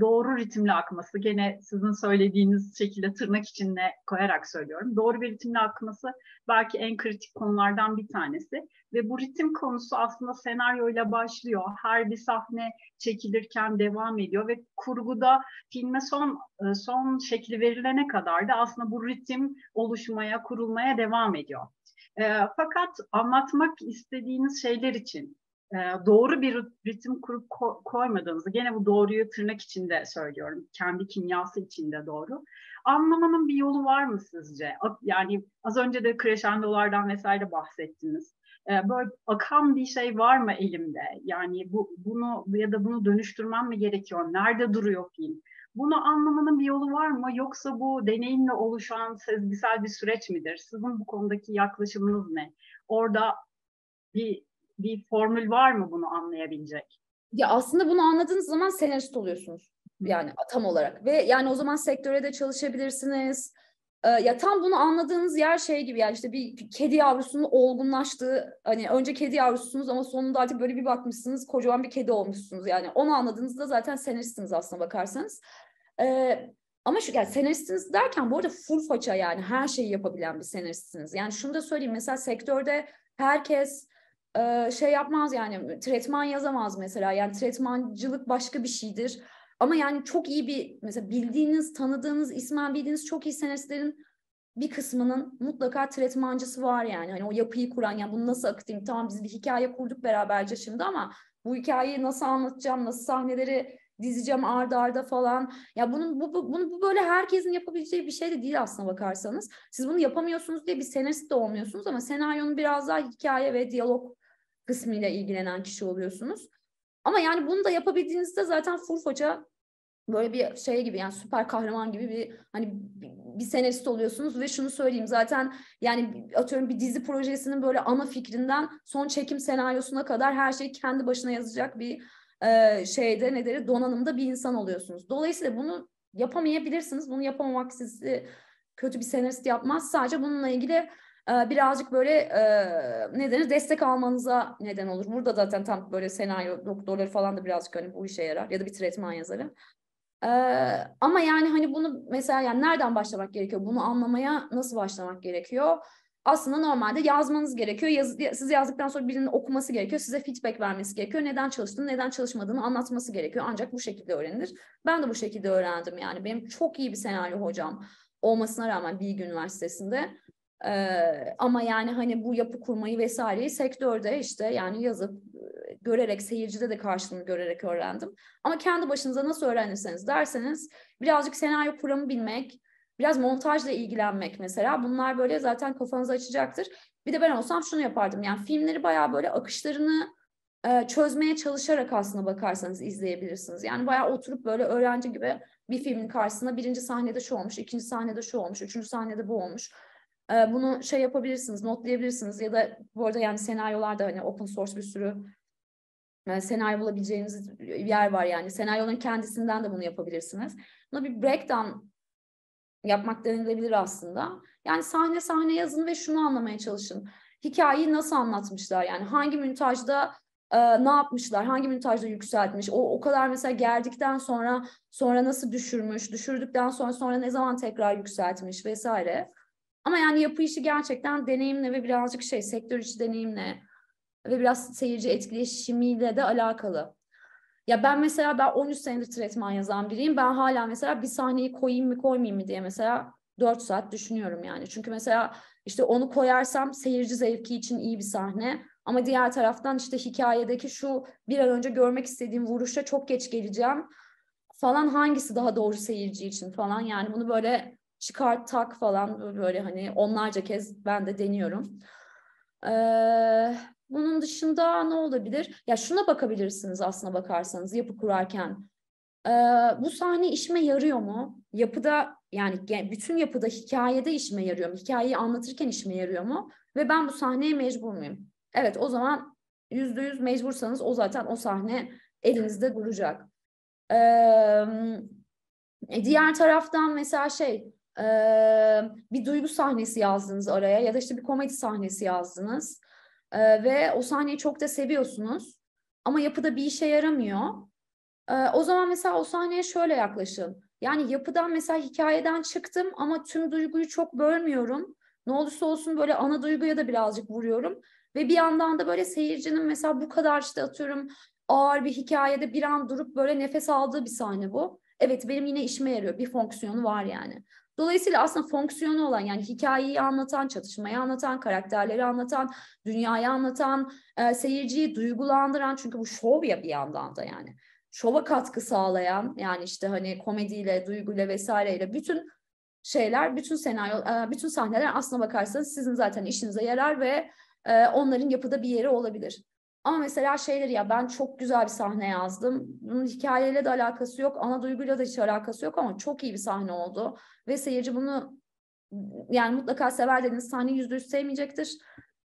doğru ritimle akması, gene sizin söylediğiniz şekilde tırnak içinde koyarak söylüyorum. Doğru bir ritimle akması belki en kritik konulardan bir tanesi. Ve bu ritim konusu aslında senaryoyla başlıyor. Her bir sahne çekilirken devam ediyor ve kurguda filme son e, son şekli verilene kadar da aslında bu ritim oluşmaya, kurulmaya devam ediyor. E, fakat anlatmak istediğiniz şeyler için e, doğru bir ritim kurup ko- koymadığınızı, gene bu doğruyu tırnak içinde söylüyorum, kendi kimyası içinde doğru. Anlamanın bir yolu var mı sizce? Yani az önce de crescendolardan vesaire bahsettiniz. E, böyle akan bir şey var mı elimde? Yani bu bunu ya da bunu dönüştürmem mi gerekiyor? Nerede duruyor film? Bunu anlamanın bir yolu var mı? Yoksa bu deneyimle oluşan sezgisel bir süreç midir? Sizin bu konudaki yaklaşımınız ne? Orada bir bir formül var mı bunu anlayabilecek? Ya aslında bunu anladığınız zaman senarist oluyorsunuz. Yani tam olarak ve yani o zaman sektöre de çalışabilirsiniz. Ee, ya tam bunu anladığınız yer şey gibi yani işte bir kedi yavrusunun olgunlaştığı hani önce kedi yavrusunuz ama sonunda artık böyle bir bakmışsınız kocaman bir kedi olmuşsunuz yani onu anladığınızda zaten senaristsiniz aslında bakarsanız. Ee, ama şu yani senaristsiniz derken bu arada full faça yani her şeyi yapabilen bir senaristsiniz. Yani şunu da söyleyeyim mesela sektörde herkes e, şey yapmaz yani tretman yazamaz mesela yani tretmancılık başka bir şeydir. Ama yani çok iyi bir mesela bildiğiniz, tanıdığınız, ismen bildiğiniz çok iyi senaristlerin bir kısmının mutlaka tretmancısı var yani. Hani o yapıyı kuran yani bunu nasıl akıtayım? Tamam biz bir hikaye kurduk beraberce şimdi ama bu hikayeyi nasıl anlatacağım? Nasıl sahneleri dizeceğim arda arda falan. Ya bunun bu, bu, bunu, bu böyle herkesin yapabileceği bir şey de değil aslına bakarsanız. Siz bunu yapamıyorsunuz diye bir senarist de olmuyorsunuz ama senaryonun biraz daha hikaye ve diyalog kısmıyla ilgilenen kişi oluyorsunuz. Ama yani bunu da yapabildiğinizde zaten full hoca böyle bir şey gibi yani süper kahraman gibi bir hani bir senarist oluyorsunuz ve şunu söyleyeyim zaten yani atıyorum bir dizi projesinin böyle ana fikrinden son çekim senaryosuna kadar her şeyi kendi başına yazacak bir e, şeyde ne deri donanımda bir insan oluyorsunuz. Dolayısıyla bunu yapamayabilirsiniz. Bunu yapamamak sizi kötü bir senarist yapmaz. Sadece bununla ilgili birazcık böyle e, ne denir destek almanıza neden olur. Burada zaten tam böyle senaryo doktorları falan da birazcık hani bu işe yarar ya da bir tretman yazarı. Ee, ama yani hani bunu mesela yani nereden başlamak gerekiyor? Bunu anlamaya nasıl başlamak gerekiyor? aslında normalde yazmanız gerekiyor. Yaz, siz yazdıktan sonra birinin okuması gerekiyor. Size feedback vermesi gerekiyor. Neden çalıştığını, neden çalışmadığını anlatması gerekiyor. Ancak bu şekilde öğrenilir. Ben de bu şekilde öğrendim yani. Benim çok iyi bir senaryo hocam olmasına rağmen Bilgi Üniversitesi'nde. Ee, ama yani hani bu yapı kurmayı vesaireyi sektörde işte yani yazıp görerek seyircide de karşılığını görerek öğrendim. Ama kendi başınıza nasıl öğrenirseniz derseniz birazcık senaryo kuramı bilmek, Biraz montajla ilgilenmek mesela. Bunlar böyle zaten kafanızı açacaktır. Bir de ben olsam şunu yapardım. Yani filmleri bayağı böyle akışlarını e, çözmeye çalışarak aslında bakarsanız izleyebilirsiniz. Yani bayağı oturup böyle öğrenci gibi bir filmin karşısına birinci sahnede şu olmuş, ikinci sahnede şu olmuş, üçüncü sahnede bu olmuş. E, bunu şey yapabilirsiniz, notlayabilirsiniz ya da bu arada yani senaryolarda hani open source bir sürü e, senaryo bulabileceğiniz yer var yani. Senaryoların kendisinden de bunu yapabilirsiniz. Buna bir breakdown yapmak denilebilir aslında. Yani sahne sahne yazın ve şunu anlamaya çalışın. Hikayeyi nasıl anlatmışlar yani hangi montajda e, ne yapmışlar, hangi montajda yükseltmiş, o, o kadar mesela geldikten sonra sonra nasıl düşürmüş, düşürdükten sonra sonra ne zaman tekrar yükseltmiş vesaire. Ama yani yapı işi gerçekten deneyimle ve birazcık şey sektör içi deneyimle ve biraz seyirci etkileşimiyle de alakalı. Ya ben mesela ben 13 senedir tretman yazan biriyim. Ben hala mesela bir sahneyi koyayım mı koymayayım mı diye mesela 4 saat düşünüyorum yani. Çünkü mesela işte onu koyarsam seyirci zevki için iyi bir sahne. Ama diğer taraftan işte hikayedeki şu bir an önce görmek istediğim vuruşa çok geç geleceğim falan hangisi daha doğru seyirci için falan. Yani bunu böyle çıkart tak falan böyle hani onlarca kez ben de deniyorum. Ee, bunun dışında ne olabilir? Ya şuna bakabilirsiniz aslına bakarsanız yapı kurarken. Ee, bu sahne işime yarıyor mu? Yapıda yani bütün yapıda hikayede işime yarıyor mu? Hikayeyi anlatırken işime yarıyor mu? Ve ben bu sahneye mecbur muyum? Evet o zaman yüzde yüz mecbursanız o zaten o sahne elinizde duracak. Ee, diğer taraftan mesela şey bir duygu sahnesi yazdınız araya ya da işte bir komedi sahnesi yazdınız ve o sahneyi çok da seviyorsunuz ama yapıda bir işe yaramıyor. o zaman mesela o sahneye şöyle yaklaşın. Yani yapıdan mesela hikayeden çıktım ama tüm duyguyu çok bölmüyorum. Ne olursa olsun böyle ana duyguya da birazcık vuruyorum. Ve bir yandan da böyle seyircinin mesela bu kadar işte atıyorum ağır bir hikayede bir an durup böyle nefes aldığı bir sahne bu. Evet benim yine işime yarıyor. Bir fonksiyonu var yani. Dolayısıyla aslında fonksiyonu olan yani hikayeyi anlatan, çatışmayı anlatan, karakterleri anlatan, dünyayı anlatan, e, seyirciyi duygulandıran çünkü bu şov ya bir yandan da yani. Şova katkı sağlayan yani işte hani komediyle, duyguyla vesaireyle bütün şeyler, bütün senaryo, e, bütün sahneler aslına bakarsanız sizin zaten işinize yarar ve e, onların yapıda bir yeri olabilir. Ama mesela şeyler ya ben çok güzel bir sahne yazdım. Bunun hikayeyle de alakası yok, ana duyguyla da hiç alakası yok ama çok iyi bir sahne oldu. Ve seyirci bunu yani mutlaka sever dediğiniz sahneyi yüzde yüz sevmeyecektir.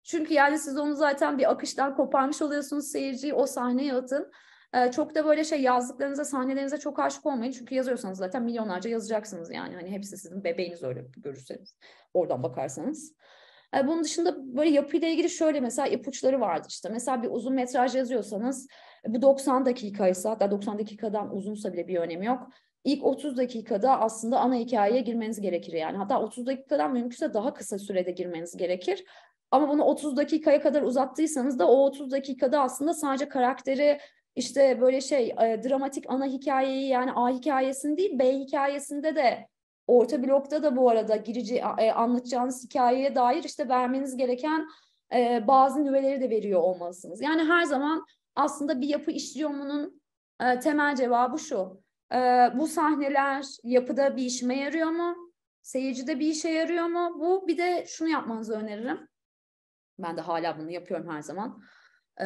Çünkü yani siz onu zaten bir akıştan koparmış oluyorsunuz seyirciyi o sahneye atın. Ee, çok da böyle şey yazdıklarınıza, sahnelerinize çok aşık olmayın. Çünkü yazıyorsanız zaten milyonlarca yazacaksınız yani. Hani hepsi sizin bebeğiniz öyle görürseniz. Oradan bakarsanız. Ee, bunun dışında böyle yapıyla ilgili şöyle mesela ipuçları vardır işte. Mesela bir uzun metraj yazıyorsanız bu 90 dakikaysa hatta 90 dakikadan uzunsa bile bir önemi yok. İlk 30 dakikada aslında ana hikayeye girmeniz gerekir yani. Hatta 30 dakikadan mümkünse daha kısa sürede girmeniz gerekir. Ama bunu 30 dakikaya kadar uzattıysanız da o 30 dakikada aslında sadece karakteri işte böyle şey e, dramatik ana hikayeyi yani A hikayesini değil B hikayesinde de orta blokta da bu arada girici e, anlatacağınız hikayeye dair işte vermeniz gereken e, bazı nüveleri de veriyor olmalısınız. Yani her zaman aslında bir yapı işliyor munun e, temel cevabı şu. E, bu sahneler yapıda bir işime yarıyor mu? Seyircide bir işe yarıyor mu? Bu bir de şunu yapmanızı öneririm. Ben de hala bunu yapıyorum her zaman. Ee,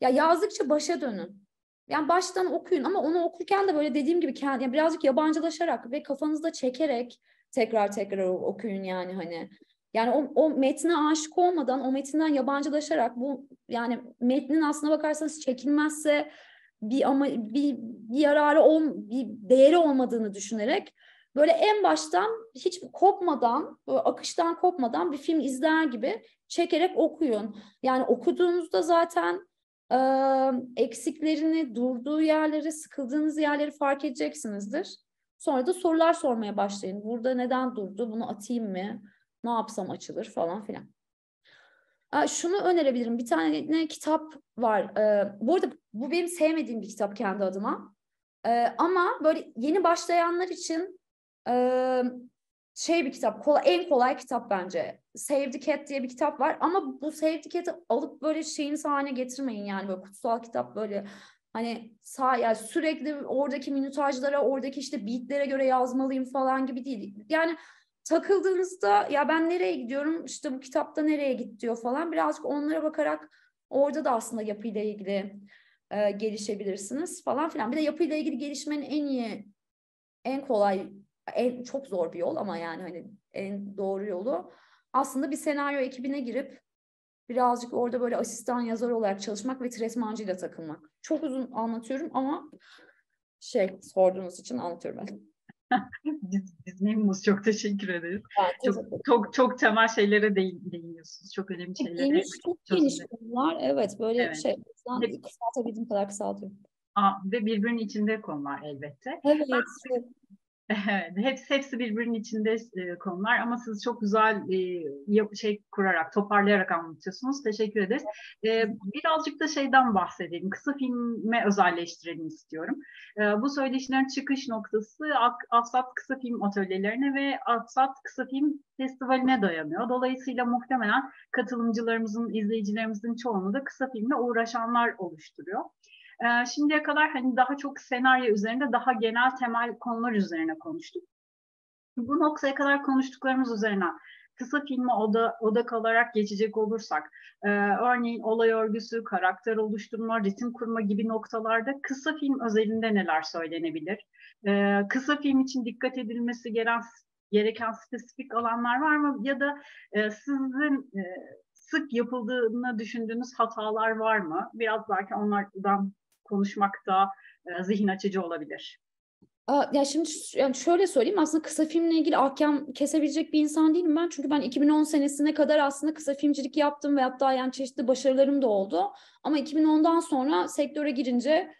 ya yazdıkça başa dönün. Yani baştan okuyun ama onu okurken de böyle dediğim gibi kendi, yani birazcık yabancılaşarak ve kafanızda çekerek tekrar tekrar okuyun yani hani. Yani o, o metne aşık olmadan, o metinden yabancılaşarak bu yani metnin aslına bakarsanız çekilmezse bir ama bir, bir yararı ol, bir değeri olmadığını düşünerek böyle en baştan hiç kopmadan, akıştan kopmadan bir film izler gibi çekerek okuyun. Yani okuduğunuzda zaten e, eksiklerini, durduğu yerleri, sıkıldığınız yerleri fark edeceksinizdir. Sonra da sorular sormaya başlayın. Burada neden durdu? Bunu atayım mı? Ne yapsam açılır falan filan. Şunu önerebilirim. Bir tane kitap var. Ee, bu arada bu benim sevmediğim bir kitap kendi adıma. Ama böyle yeni başlayanlar için şey bir kitap, kolay, en kolay kitap bence. Save the Cat diye bir kitap var ama bu Save the Cat'i alıp böyle şeyiniz haline getirmeyin yani böyle kutsal kitap böyle hani sağ yani sürekli oradaki minutajlara, oradaki işte beatlere göre yazmalıyım falan gibi değil. Yani takıldığınızda ya ben nereye gidiyorum işte bu kitapta nereye git diyor falan birazcık onlara bakarak orada da aslında yapıyla ilgili e, gelişebilirsiniz falan filan. Bir de yapıyla ilgili gelişmenin en iyi en kolay en çok zor bir yol ama yani hani en doğru yolu aslında bir senaryo ekibine girip birazcık orada böyle asistan yazar olarak çalışmak ve tresmancıyla takılmak. Çok uzun anlatıyorum ama şey sorduğunuz için anlatıyorum ben. biz, biz memnunuz. Çok teşekkür ederiz. çok, çok, çok temel şeylere değiniyorsunuz. Çok önemli şeylere. Geniş, çok geniş konular. Evet böyle evet. şey. Hep, kısaltabildiğim kadar kısaltıyorum. Aa, ve birbirinin içinde konular elbette. Evet. Ben, Evet, hepsi, hepsi birbirinin içinde e, konular ama siz çok güzel e, şey kurarak, toparlayarak anlatıyorsunuz. Teşekkür ederiz. E, birazcık da şeyden bahsedelim. Kısa filme özelleştirelim istiyorum. E, bu söyleşilerin çıkış noktası Afsat Kısa Film Atölyelerine ve Afsat Kısa Film Festivali'ne dayanıyor. Dolayısıyla muhtemelen katılımcılarımızın, izleyicilerimizin çoğunu da kısa filmle uğraşanlar oluşturuyor. Ee, şimdiye kadar hani daha çok senaryo üzerinde daha genel temel konular üzerine konuştuk. Bu noktaya kadar konuştuklarımız üzerine kısa filme oda, odak alarak geçecek olursak, e, örneğin olay örgüsü, karakter oluşturma, ritim kurma gibi noktalarda kısa film özelinde neler söylenebilir? E, kısa film için dikkat edilmesi gereken, gereken spesifik alanlar var mı? Ya da e, sizin e, sık yapıldığını düşündüğünüz hatalar var mı? Biraz belki onlardan konuşmak da e, zihin açıcı olabilir. Ya şimdi yani şöyle söyleyeyim aslında kısa filmle ilgili ahkam kesebilecek bir insan değilim ben. Çünkü ben 2010 senesine kadar aslında kısa filmcilik yaptım ve hatta yani çeşitli başarılarım da oldu. Ama 2010'dan sonra sektöre girince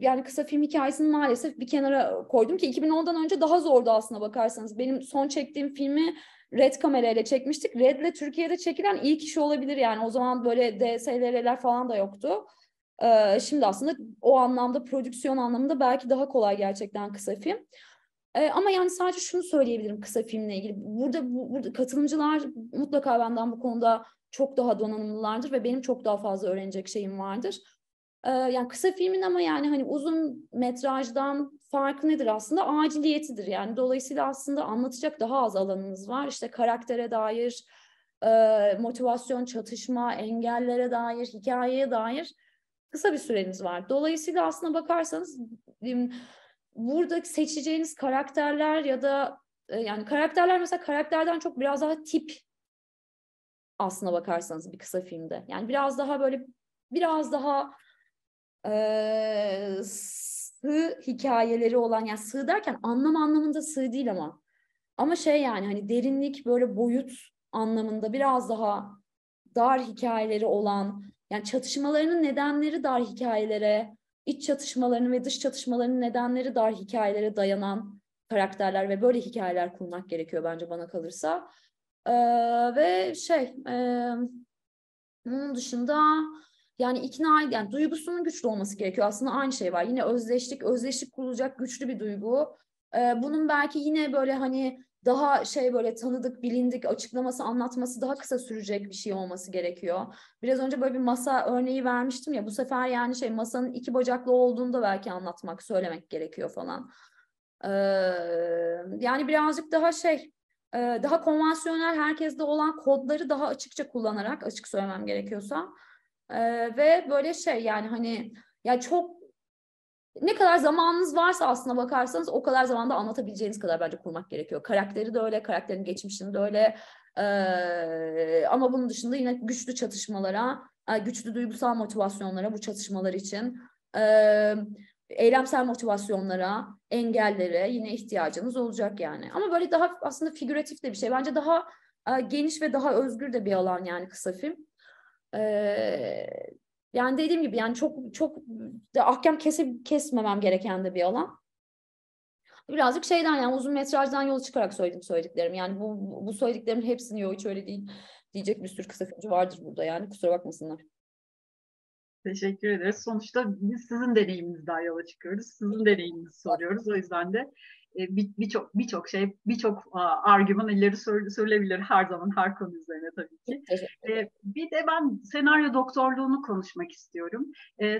yani kısa film hikayesini maalesef bir kenara koydum ki 2010'dan önce daha zordu aslında bakarsanız. Benim son çektiğim filmi Red kamerayla çekmiştik. Red'le Türkiye'de çekilen ilk iş olabilir yani. O zaman böyle DSLR'ler falan da yoktu. Şimdi aslında o anlamda prodüksiyon anlamında belki daha kolay gerçekten kısa film. Ama yani sadece şunu söyleyebilirim kısa filmle ilgili. Burada, burada katılımcılar mutlaka benden bu konuda çok daha donanımlılardır ve benim çok daha fazla öğrenecek şeyim vardır. Yani kısa filmin ama yani hani uzun metrajdan farkı nedir aslında? Aciliyetidir yani. Dolayısıyla aslında anlatacak daha az alanınız var. İşte karaktere dair, motivasyon, çatışma, engellere dair, hikayeye dair kısa bir süreniz var. Dolayısıyla aslına bakarsanız burada seçeceğiniz karakterler ya da yani karakterler mesela karakterden çok biraz daha tip aslına bakarsanız bir kısa filmde. Yani biraz daha böyle biraz daha e, sığ hikayeleri olan yani sığ derken anlam anlamında sığ değil ama ama şey yani hani derinlik böyle boyut anlamında biraz daha dar hikayeleri olan yani çatışmalarının nedenleri dar hikayelere, iç çatışmalarının ve dış çatışmalarının nedenleri dar hikayelere dayanan karakterler ve böyle hikayeler kurmak gerekiyor bence bana kalırsa. Ee, ve şey, e, bunun dışında yani ikna yani duygusunun güçlü olması gerekiyor. Aslında aynı şey var. Yine özdeşlik, özdeşlik kurulacak güçlü bir duygu. Ee, bunun belki yine böyle hani daha şey böyle tanıdık, bilindik, açıklaması, anlatması daha kısa sürecek bir şey olması gerekiyor. Biraz önce böyle bir masa örneği vermiştim ya bu sefer yani şey masanın iki bacaklı olduğunu da belki anlatmak, söylemek gerekiyor falan. Ee, yani birazcık daha şey daha konvansiyonel herkeste olan kodları daha açıkça kullanarak açık söylemem gerekiyorsa ee, ve böyle şey yani hani ya çok ne kadar zamanınız varsa aslına bakarsanız o kadar zamanda anlatabileceğiniz kadar bence kurmak gerekiyor. Karakteri de öyle, karakterin geçmişini de öyle. Ee, ama bunun dışında yine güçlü çatışmalara, güçlü duygusal motivasyonlara bu çatışmalar için, e, eylemsel motivasyonlara, engellere yine ihtiyacınız olacak yani. Ama böyle daha aslında figüratif de bir şey. Bence daha e, geniş ve daha özgür de bir alan yani kısa film. Ee, yani dediğim gibi yani çok çok ahkam kesip kesmemem gereken de bir alan. Birazcık şeyden yani uzun metrajdan yola çıkarak söyledim söylediklerim. Yani bu, bu söylediklerimin hepsini yok hiç öyle değil diyecek bir sürü kısa filmci vardır burada yani kusura bakmasınlar. Teşekkür ederiz. Sonuçta biz sizin deneyiminizden yola çıkıyoruz. Sizin deneyiminizi soruyoruz. O yüzden de birçok birçok şey, birçok argüman ileri sürülebilir her zaman her konu üzerine tabii ki. bir de ben senaryo doktorluğunu konuşmak istiyorum.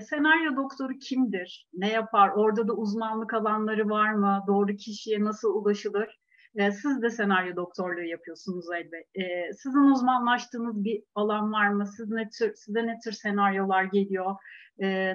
senaryo doktoru kimdir? Ne yapar? Orada da uzmanlık alanları var mı? Doğru kişiye nasıl ulaşılır? siz de senaryo doktorluğu yapıyorsunuz elbet. sizin uzmanlaştığınız bir alan var mı? Siz ne tür, size ne tür senaryolar geliyor?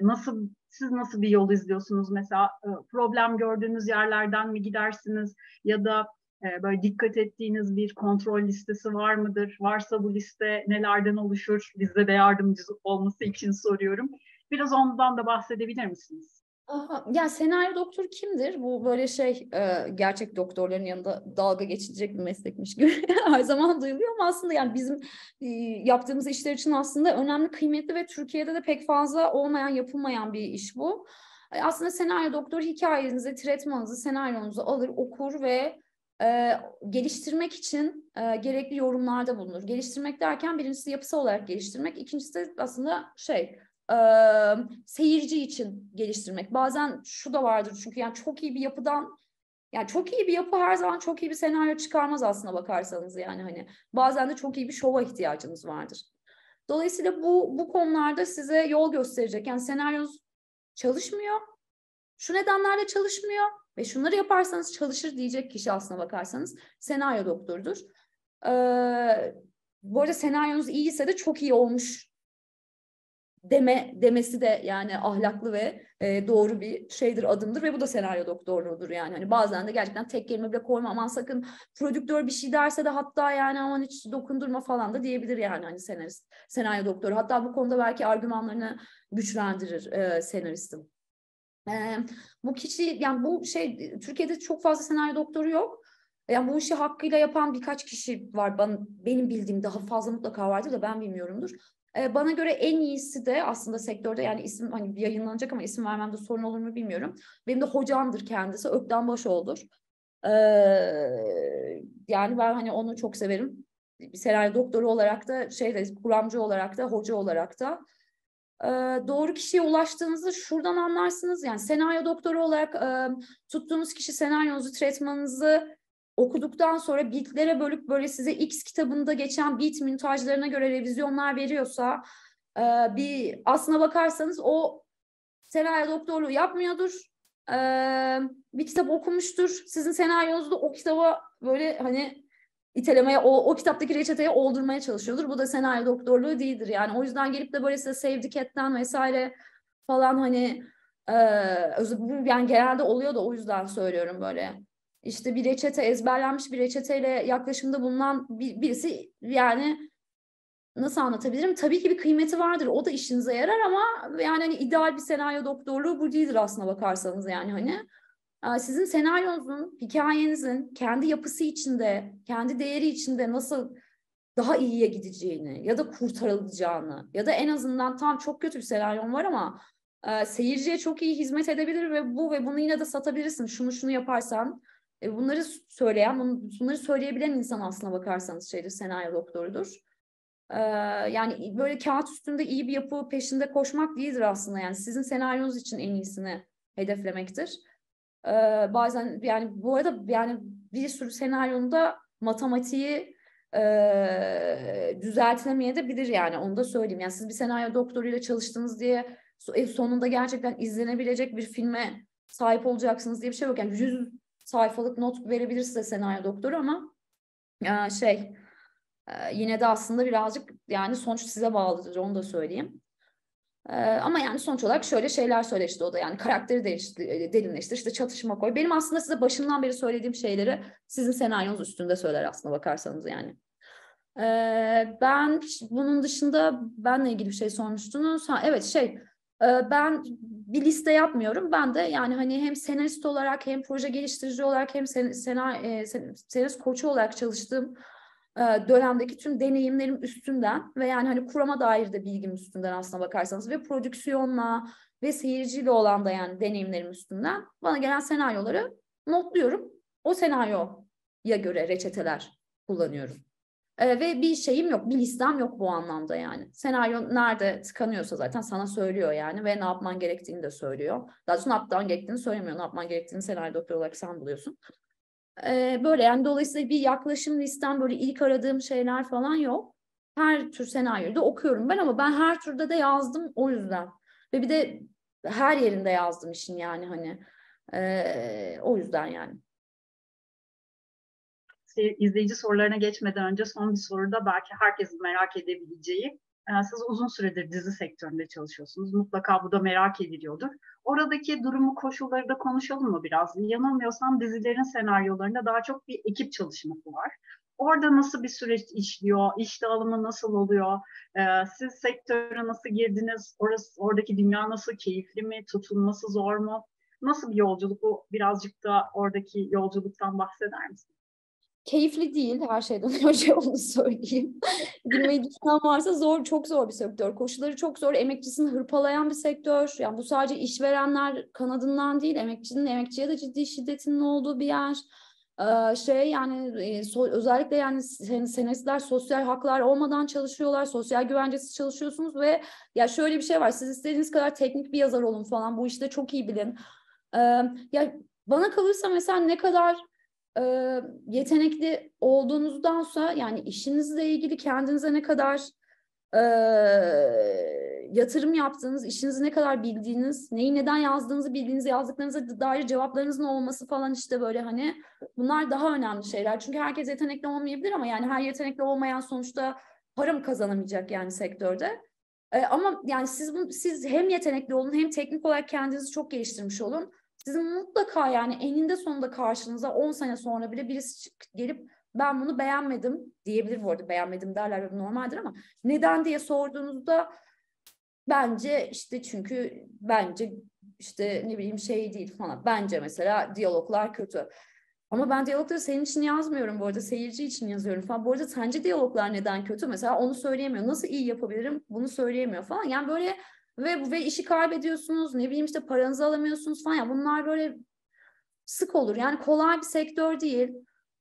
Nasıl siz nasıl bir yol izliyorsunuz? Mesela e, problem gördüğünüz yerlerden mi gidersiniz ya da e, böyle dikkat ettiğiniz bir kontrol listesi var mıdır? Varsa bu liste nelerden oluşur? Bize de yardımcı olması için soruyorum. Biraz ondan da bahsedebilir misiniz? Aha, yani senaryo doktoru kimdir? Bu böyle şey e, gerçek doktorların yanında dalga geçilecek bir meslekmiş gibi her zaman duyuluyor ama aslında yani bizim e, yaptığımız işler için aslında önemli, kıymetli ve Türkiye'de de pek fazla olmayan, yapılmayan bir iş bu. E, aslında senaryo doktor hikayenizi, tretmanınızı, senaryonuzu alır, okur ve e, geliştirmek için e, gerekli yorumlarda bulunur. Geliştirmek derken birincisi yapısal olarak geliştirmek, ikincisi aslında şey e, seyirci için geliştirmek. Bazen şu da vardır çünkü yani çok iyi bir yapıdan yani çok iyi bir yapı her zaman çok iyi bir senaryo çıkarmaz aslına bakarsanız yani hani bazen de çok iyi bir şova ihtiyacınız vardır. Dolayısıyla bu bu konularda size yol gösterecek. Yani senaryonuz çalışmıyor. Şu nedenlerle çalışmıyor ve şunları yaparsanız çalışır diyecek kişi aslına bakarsanız senaryo doktorudur. Ee, bu arada senaryonuz iyiyse de çok iyi olmuş deme demesi de yani ahlaklı ve e, doğru bir şeydir, adımdır ve bu da senaryo doktorluğudur yani. Hani bazen de gerçekten tek kelime bile koyma aman sakın prodüktör bir şey derse de hatta yani aman hiç dokundurma falan da diyebilir yani hani senarist, senaryo doktoru. Hatta bu konuda belki argümanlarını güçlendirir e, senaristin. Ee, bu kişi yani bu şey Türkiye'de çok fazla senaryo doktoru yok. Yani bu işi hakkıyla yapan birkaç kişi var. Ben, benim bildiğim daha fazla mutlaka vardır da ben bilmiyorumdur. Ee, bana göre en iyisi de aslında sektörde yani isim hani yayınlanacak ama isim vermemde sorun olur mu bilmiyorum. Benim de hocamdır kendisi. Ökten Başoğlu'dur. Ee, yani ben hani onu çok severim. Senaryo doktoru olarak da şeyde kuramcı olarak da hoca olarak da e, doğru kişiye ulaştığınızı şuradan anlarsınız. Yani senaryo doktoru olarak e, tuttuğunuz kişi senaryonuzu, tretmanınızı okuduktan sonra bitlere bölüp böyle size X kitabında geçen bit mintajlarına göre revizyonlar veriyorsa e, bir aslına bakarsanız o senaryo doktorluğu yapmıyordur. E, bir kitap okumuştur. Sizin senaryonuzda o kitaba böyle hani itelemeye, o, o kitaptaki reçeteye oldurmaya çalışıyordur. Bu da senaryo doktorluğu değildir. Yani o yüzden gelip de böyle size Save the Cat'ten vesaire falan hani e, yani genelde oluyor da o yüzden söylüyorum böyle işte bir reçete ezberlenmiş bir reçeteyle yaklaşımda bulunan bir, birisi yani nasıl anlatabilirim? Tabii ki bir kıymeti vardır. O da işinize yarar ama yani hani ideal bir senaryo doktorluğu bu değildir aslına bakarsanız yani hani. Sizin senaryonuzun, hikayenizin kendi yapısı içinde, kendi değeri içinde nasıl daha iyiye gideceğini ya da kurtarılacağını ya da en azından tam çok kötü bir senaryon var ama e, seyirciye çok iyi hizmet edebilir ve bu ve bunu yine de satabilirsin. Şunu şunu yaparsan e, bunları söyleyen, bunları söyleyebilen insan aslına bakarsanız şeydir, senaryo doktorudur. E, yani böyle kağıt üstünde iyi bir yapı peşinde koşmak değildir aslında. Yani sizin senaryonuz için en iyisini hedeflemektir. E, bazen yani bu arada yani bir sürü senaryonda matematiği e, düzeltilemeyebilir yani onu da söyleyeyim. Yani siz bir senaryo doktoruyla çalıştınız diye sonunda gerçekten izlenebilecek bir filme sahip olacaksınız diye bir şey yok. Yani yüz sayfalık not verebilir size senaryo doktoru ama e, şey e, yine de aslında birazcık yani sonuç size bağlıdır onu da söyleyeyim. E, ama yani sonuç olarak şöyle şeyler söyle işte o da yani karakteri değiştir, derinleştir işte çatışma koy. Benim aslında size başından beri söylediğim şeyleri sizin senaryonuz üstünde söyler aslında bakarsanız yani. Ben bunun dışında benle ilgili bir şey sormuştunuz. Ha, evet şey ben bir liste yapmıyorum. Ben de yani hani hem senarist olarak hem proje geliştirici olarak hem sen, sena, e, senarist koçu olarak çalıştığım e, dönemdeki tüm deneyimlerim üstünden ve yani hani kurama dair de bilgim üstünden aslına bakarsanız ve prodüksiyonla ve seyirciyle olan da yani deneyimlerim üstünden bana gelen senaryoları notluyorum. O senaryoya göre reçeteler kullanıyorum. Ee, ve bir şeyim yok, bir listem yok bu anlamda yani. Senaryo nerede tıkanıyorsa zaten sana söylüyor yani ve ne yapman gerektiğini de söylüyor. Daha doğrusu ne yapman gerektiğini söylemiyor. Ne yapman gerektiğini senaryo doktor olarak sen buluyorsun. Ee, böyle yani dolayısıyla bir yaklaşım listem böyle ilk aradığım şeyler falan yok. Her tür senaryoyu da okuyorum ben ama ben her türde de yazdım o yüzden. Ve bir de her yerinde yazdım işin yani hani. Ee, o yüzden yani izleyici sorularına geçmeden önce son bir soruda belki herkesin merak edebileceği. E, siz uzun süredir dizi sektöründe çalışıyorsunuz. Mutlaka bu da merak ediliyordur. Oradaki durumu, koşulları da konuşalım mı biraz? Yanılmıyorsam dizilerin senaryolarında daha çok bir ekip çalışması var. Orada nasıl bir süreç işliyor? İş dağılımı nasıl oluyor? Ee, siz sektöre nasıl girdiniz? Orası, oradaki dünya nasıl? Keyifli mi? Tutunması zor mu? Nasıl bir yolculuk? Bu birazcık da oradaki yolculuktan bahseder misiniz? Keyifli değil her şeyden önce onu söyleyeyim. Girmeyi düşünen varsa zor, çok zor bir sektör. Koşulları çok zor. Emekçisini hırpalayan bir sektör. Yani bu sadece işverenler kanadından değil, emekçinin emekçiye de ciddi şiddetinin olduğu bir yer. Ee, şey yani e, so, özellikle yani senaristler sosyal haklar olmadan çalışıyorlar. Sosyal güvencesiz çalışıyorsunuz ve ya şöyle bir şey var. Siz istediğiniz kadar teknik bir yazar olun falan. Bu işte çok iyi bilin. Ee, ya bana kalırsa mesela ne kadar e, yetenekli olduğunuzdansa yani işinizle ilgili kendinize ne kadar e, yatırım yaptığınız, işinizi ne kadar bildiğiniz, neyi neden yazdığınızı bildiğiniz, yazdıklarınıza dair cevaplarınızın olması falan işte böyle hani bunlar daha önemli şeyler. Çünkü herkes yetenekli olmayabilir ama yani her yetenekli olmayan sonuçta para mı kazanamayacak yani sektörde. Ee, ama yani siz siz hem yetenekli olun hem teknik olarak kendinizi çok geliştirmiş olun sizin mutlaka yani eninde sonunda karşınıza 10 sene sonra bile birisi gelip ben bunu beğenmedim diyebilir bu arada beğenmedim derler normaldir ama neden diye sorduğunuzda bence işte çünkü bence işte ne bileyim şey değil falan. Bence mesela diyaloglar kötü. Ama ben diyalogları senin için yazmıyorum bu arada. Seyirci için yazıyorum falan. Bu arada sence diyaloglar neden kötü? Mesela onu söyleyemiyor. Nasıl iyi yapabilirim? Bunu söyleyemiyor falan. Yani böyle ve ve işi kaybediyorsunuz. Ne bileyim işte paranızı alamıyorsunuz falan. Yani bunlar böyle sık olur. Yani kolay bir sektör değil.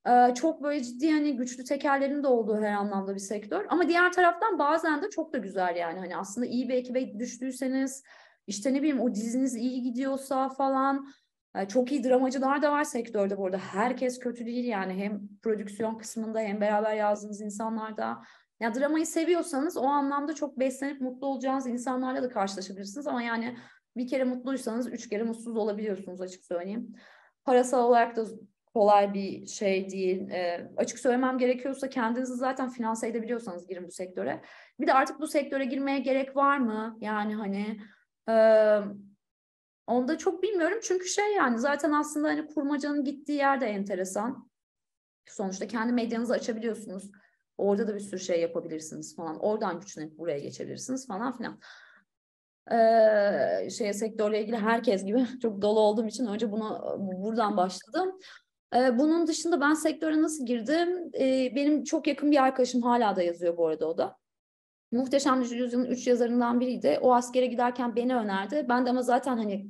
Ee, çok böyle ciddi hani güçlü tekerlerin de olduğu her anlamda bir sektör. Ama diğer taraftan bazen de çok da güzel yani. Hani aslında iyi bir ekibe düştüyseniz işte ne bileyim o diziniz iyi gidiyorsa falan e, çok iyi dramacılar da var sektörde bu arada. Herkes kötü değil yani hem prodüksiyon kısmında hem beraber yazdığınız insanlar da. Ya dramayı seviyorsanız o anlamda çok beslenip mutlu olacağınız insanlarla da karşılaşabilirsiniz ama yani bir kere mutluysanız üç kere mutsuz olabiliyorsunuz açık söyleyeyim. Parasal olarak da kolay bir şey değil. E, açık söylemem gerekiyorsa kendinizi zaten finanse edebiliyorsanız girin bu sektöre. Bir de artık bu sektöre girmeye gerek var mı? Yani hani e, onda çok bilmiyorum çünkü şey yani zaten aslında hani kurmacanın gittiği yer de enteresan. Sonuçta kendi medyanızı açabiliyorsunuz. Orada da bir sürü şey yapabilirsiniz falan. Oradan güçlenip buraya geçebilirsiniz falan filan. Ee, şey sektörle ilgili herkes gibi çok dolu olduğum için önce bunu buradan başladım. Ee, bunun dışında ben sektöre nasıl girdim? Ee, benim çok yakın bir arkadaşım hala da yazıyor bu arada o da. Muhteşem Yüzyıl'ın üç yazarından biriydi. O askere giderken beni önerdi. Ben de ama zaten hani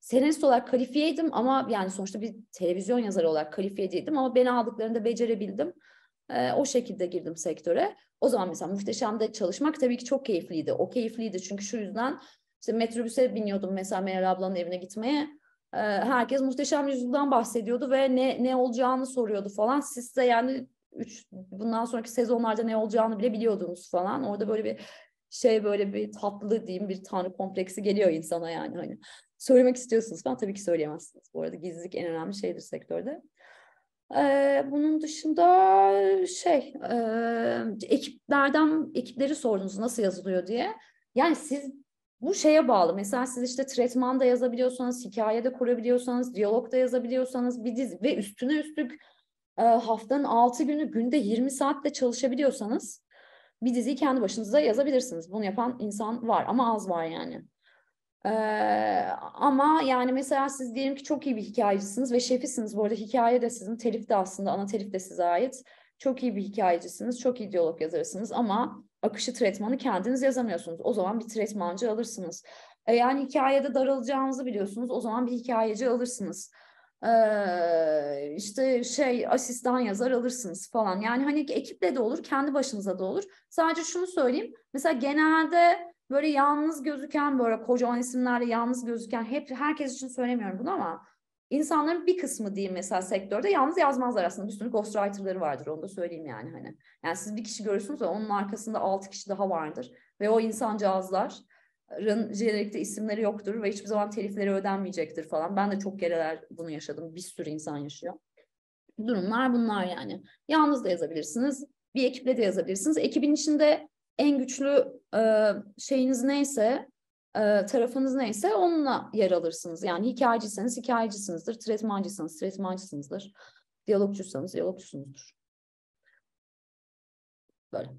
senarist olarak kalifiyeydim ama yani sonuçta bir televizyon yazarı olarak kalifiye değildim ama beni aldıklarında becerebildim. Ee, o şekilde girdim sektöre. O zaman mesela Muhteşem'de çalışmak tabii ki çok keyifliydi. O keyifliydi çünkü şu yüzden işte metrobüse biniyordum mesela Meral ablanın evine gitmeye. Ee, herkes Muhteşem Yüzyıl'dan bahsediyordu ve ne ne olacağını soruyordu falan. Siz de yani üç, bundan sonraki sezonlarda ne olacağını bile biliyordunuz falan. Orada böyle bir şey böyle bir tatlı diyeyim bir tanrı kompleksi geliyor insana yani hani söylemek istiyorsunuz falan tabii ki söyleyemezsiniz. Bu arada gizlilik en önemli şeydir sektörde. Bunun dışında şey e, ekiplerden ekipleri sordunuz nasıl yazılıyor diye. Yani siz bu şeye bağlı. Mesela siz işte tretman da yazabiliyorsanız, hikaye de kurabiliyorsanız, diyalog da yazabiliyorsanız bir dizi ve üstüne üstlük e, haftanın 6 günü günde 20 saatte çalışabiliyorsanız bir diziyi kendi başınıza yazabilirsiniz. Bunu yapan insan var ama az var yani. Ee, ama yani mesela siz diyelim ki çok iyi bir hikayecisiniz ve şefisiniz. Bu arada hikaye de sizin, telif de aslında ana telif de size ait. Çok iyi bir hikayecisiniz, çok iyi diyalog yazarısınız ama akışı tretmanı kendiniz yazamıyorsunuz. O zaman bir tretmancı alırsınız. E, yani hikayede daralacağınızı biliyorsunuz. O zaman bir hikayeci alırsınız. Ee, işte şey asistan yazar alırsınız falan. Yani hani ekiple de olur, kendi başınıza da olur. Sadece şunu söyleyeyim. Mesela genelde böyle yalnız gözüken böyle kocaman isimlerle yalnız gözüken hep herkes için söylemiyorum bunu ama insanların bir kısmı diyeyim mesela sektörde yalnız yazmazlar aslında. Bir sürü ghostwriter'ları vardır onu da söyleyeyim yani hani. Yani siz bir kişi görürsünüz ve onun arkasında altı kişi daha vardır. Ve o insancağızların jenerikte isimleri yoktur ve hiçbir zaman telifleri ödenmeyecektir falan. Ben de çok kereler bunu yaşadım. Bir sürü insan yaşıyor. Durumlar bunlar yani. Yalnız da yazabilirsiniz. Bir ekiple de yazabilirsiniz. Ekibin içinde en güçlü e, şeyiniz neyse, e, tarafınız neyse onunla yer alırsınız. Yani hikayeciyseniz hikayecisinizdir, tretmancıysanız tretmancısınızdır, diyalogcuysanız diyalogcusunuzdur. Böyle.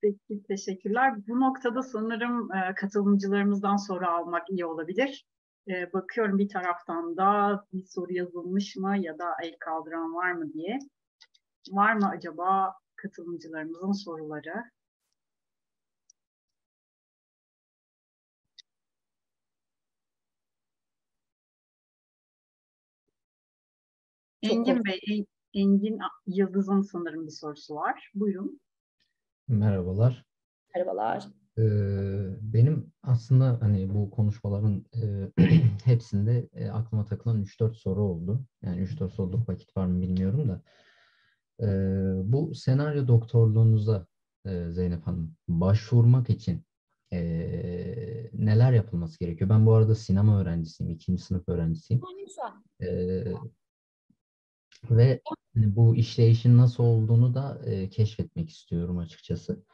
Peki, teşekkürler. Bu noktada sanırım e, katılımcılarımızdan soru almak iyi olabilir. E, bakıyorum bir taraftan da bir soru yazılmış mı ya da el kaldıran var mı diye. Var mı acaba katılımcılarımızın soruları? Engin Bey, Engin Yıldız'ın sanırım bir sorusu var. Buyurun. Merhabalar. Merhabalar. Ee, benim aslında hani bu konuşmaların e, hepsinde e, aklıma takılan 3-4 soru oldu. Yani 3-4 soruluk vakit var mı bilmiyorum da. E, bu senaryo doktorluğunuza e, Zeynep Hanım başvurmak için e, neler yapılması gerekiyor? Ben bu arada sinema öğrencisiyim, ikinci sınıf öğrencisiyim. E, ve hani bu işleyişin nasıl olduğunu da e, keşfetmek istiyorum açıkçası.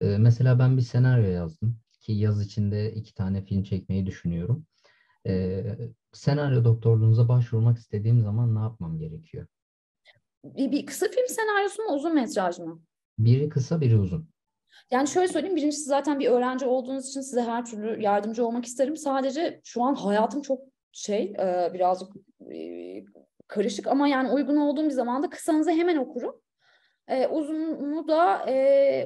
E, mesela ben bir senaryo yazdım ki yaz içinde iki tane film çekmeyi düşünüyorum. E, senaryo doktorluğunuza başvurmak istediğim zaman ne yapmam gerekiyor? Bir, bir kısa film senaryosu mu uzun metraj mı? Biri kısa biri uzun. Yani şöyle söyleyeyim, birincisi zaten bir öğrenci olduğunuz için size her türlü yardımcı olmak isterim. Sadece şu an hayatım çok şey, birazcık karışık ama yani uygun olduğum bir zamanda kısanızı hemen okurum. uzununu da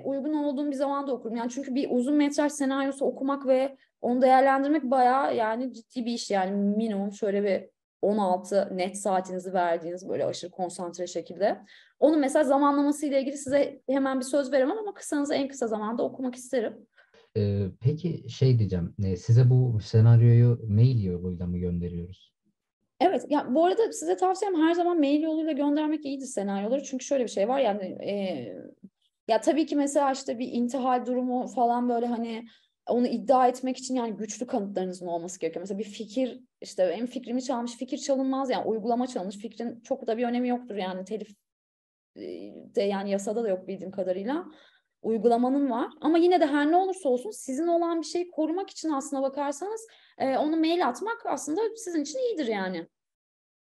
uygun olduğum bir zamanda okurum. Yani çünkü bir uzun metraj senaryosu okumak ve onu değerlendirmek bayağı yani ciddi bir iş yani minimum şöyle bir 16 net saatinizi verdiğiniz böyle aşırı konsantre şekilde. Onun mesela zamanlaması ile ilgili size hemen bir söz veremem ama kısanızı en kısa zamanda okumak isterim. Ee, peki şey diyeceğim, e, size bu senaryoyu mail yoluyla mı gönderiyoruz? Evet, ya bu arada size tavsiyem her zaman mail yoluyla göndermek iyidir senaryoları. Çünkü şöyle bir şey var yani e, ya tabii ki mesela işte bir intihal durumu falan böyle hani onu iddia etmek için yani güçlü kanıtlarınızın olması gerekiyor. Mesela bir fikir işte benim fikrimi çalmış fikir çalınmaz yani uygulama çalınmış fikrin çok da bir önemi yoktur yani telif de yani yasada da yok bildiğim kadarıyla uygulamanın var. Ama yine de her ne olursa olsun sizin olan bir şeyi korumak için aslına bakarsanız e, onu mail atmak aslında sizin için iyidir yani.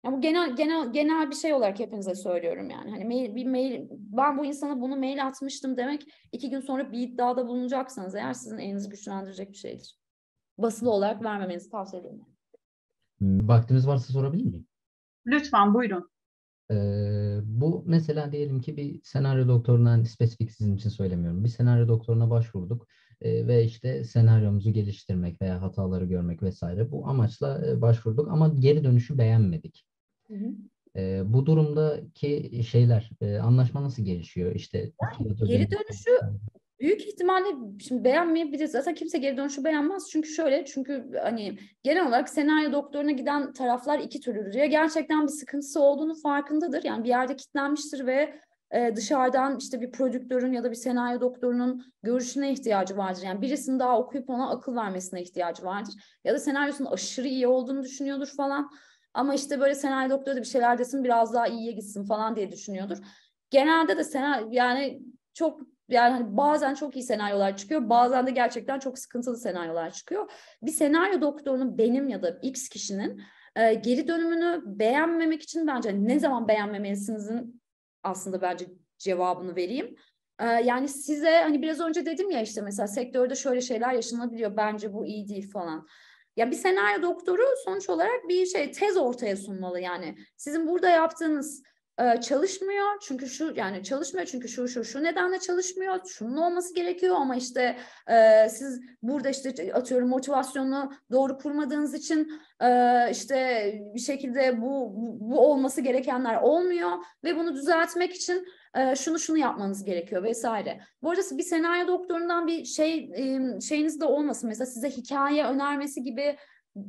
Ya bu genel genel genel bir şey olarak hepinize söylüyorum yani. Hani mail, bir mail ben bu insana bunu mail atmıştım demek iki gün sonra bir iddiada bulunacaksanız eğer sizin elinizi güçlendirecek bir şeydir. Basılı olarak vermemenizi tavsiye ederim. Vaktimiz varsa sorabilir miyim? Lütfen buyurun. Ee, bu mesela diyelim ki bir senaryo doktoruna spesifik sizin için söylemiyorum. Bir senaryo doktoruna başvurduk e, ve işte senaryomuzu geliştirmek veya hataları görmek vesaire bu amaçla e, başvurduk ama geri dönüşü beğenmedik. Hı hı. E, bu durumdaki şeyler, e, anlaşma nasıl gelişiyor? İşte geri dönüşü büyük ihtimalle şimdi beğenmeyebilir. Zaten kimse geri dönüşü beğenmez. Çünkü şöyle, çünkü hani genel olarak senaryo doktoruna giden taraflar iki türlüdür. Ya gerçekten bir sıkıntısı olduğunu farkındadır. Yani bir yerde kitlenmiştir ve e, dışarıdan işte bir prodüktörün ya da bir senaryo doktorunun görüşüne ihtiyacı vardır. Yani birisinin daha okuyup ona akıl vermesine ihtiyacı vardır. Ya da senaryosunun aşırı iyi olduğunu düşünüyordur falan. Ama işte böyle senaryo doktoru da bir şeyler desin biraz daha iyiye gitsin falan diye düşünüyordur. Genelde de senaryo yani çok yani hani bazen çok iyi senaryolar çıkıyor, bazen de gerçekten çok sıkıntılı senaryolar çıkıyor. Bir senaryo doktorunun benim ya da X kişinin e, geri dönümünü beğenmemek için bence ne zaman beğenmemelisinizin aslında bence cevabını vereyim. E, yani size hani biraz önce dedim ya işte mesela sektörde şöyle şeyler yaşanabiliyor, bence bu iyi değil falan. Ya bir senaryo doktoru sonuç olarak bir şey tez ortaya sunmalı yani. Sizin burada yaptığınız e, çalışmıyor çünkü şu yani çalışmıyor çünkü şu şu şu nedenle çalışmıyor. Şunun olması gerekiyor ama işte e, siz burada işte atıyorum motivasyonu doğru kurmadığınız için e, işte bir şekilde bu, bu olması gerekenler olmuyor ve bunu düzeltmek için e, şunu şunu yapmanız gerekiyor vesaire. Bu arada bir senaryo doktorundan bir şey e, şeyiniz de olmasın. Mesela size hikaye önermesi gibi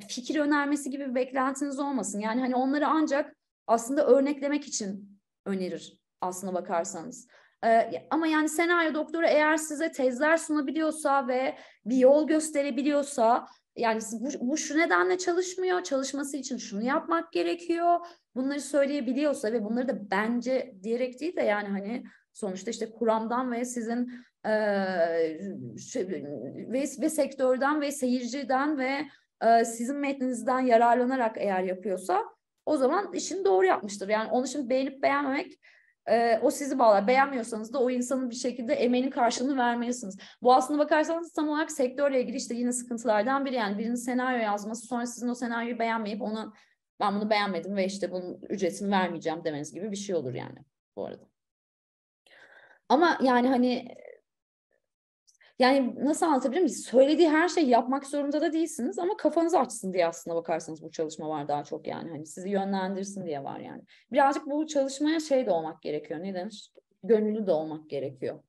fikir önermesi gibi bir beklentiniz olmasın. Yani hani onları ancak aslında örneklemek için önerir aslına bakarsanız. Ee, ama yani senaryo doktoru eğer size tezler sunabiliyorsa ve bir yol gösterebiliyorsa yani bu, bu şu nedenle çalışmıyor, çalışması için şunu yapmak gerekiyor. Bunları söyleyebiliyorsa ve bunları da bence diyerek değil de yani hani sonuçta işte kuramdan ve sizin e, şey, ve, ve sektörden ve seyirciden ve e, sizin metninizden yararlanarak eğer yapıyorsa o zaman işini doğru yapmıştır. Yani onu şimdi beğenip beğenmemek e, o sizi bağlar. Beğenmiyorsanız da o insanın bir şekilde emeğinin karşılığını vermelisiniz. Bu aslında bakarsanız tam olarak sektörle ilgili işte yine sıkıntılardan biri. Yani birinin senaryo yazması sonra sizin o senaryoyu beğenmeyip onu ben bunu beğenmedim ve işte bunun ücretini vermeyeceğim demeniz gibi bir şey olur yani bu arada. Ama yani hani yani nasıl anlatabilirim? Söylediği her şeyi yapmak zorunda da değilsiniz ama kafanızı açsın diye aslında bakarsanız bu çalışma var daha çok yani. Hani sizi yönlendirsin diye var yani. Birazcık bu çalışmaya şey de olmak gerekiyor. Ne denir? Gönüllü de olmak gerekiyor.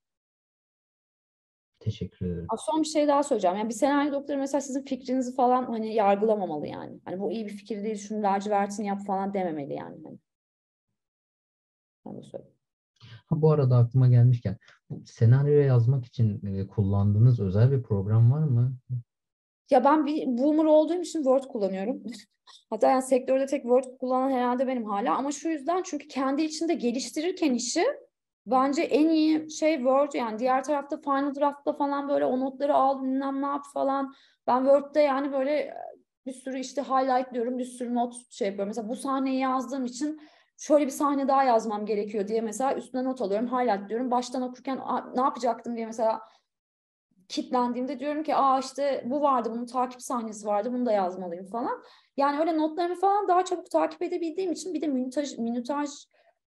Teşekkür ederim. Son bir şey daha söyleyeceğim. Yani bir senaryo doktoru mesela sizin fikrinizi falan hani yargılamamalı yani. Hani bu iyi bir fikir değil, şunu lacivertini yap falan dememeli yani. Hani. De söyleyeyim. Ha, bu arada aklıma gelmişken bu senaryo yazmak için e, kullandığınız özel bir program var mı? Ya ben bir boomer olduğum için Word kullanıyorum. Hatta yani sektörde tek Word kullanan herhalde benim hala ama şu yüzden çünkü kendi içinde geliştirirken işi bence en iyi şey Word yani diğer tarafta Final Draft'ta falan böyle o notları al bilmem ne yap falan. Ben Word'de yani böyle bir sürü işte highlight diyorum bir sürü not şey yapıyorum. Mesela bu sahneyi yazdığım için şöyle bir sahne daha yazmam gerekiyor diye mesela üstüne not alıyorum. Highlight diyorum. Baştan okurken ne yapacaktım diye mesela kitlendiğimde diyorum ki aa işte bu vardı bunun takip sahnesi vardı bunu da yazmalıyım falan. Yani öyle notlarımı falan daha çabuk takip edebildiğim için bir de minutaj, minutaj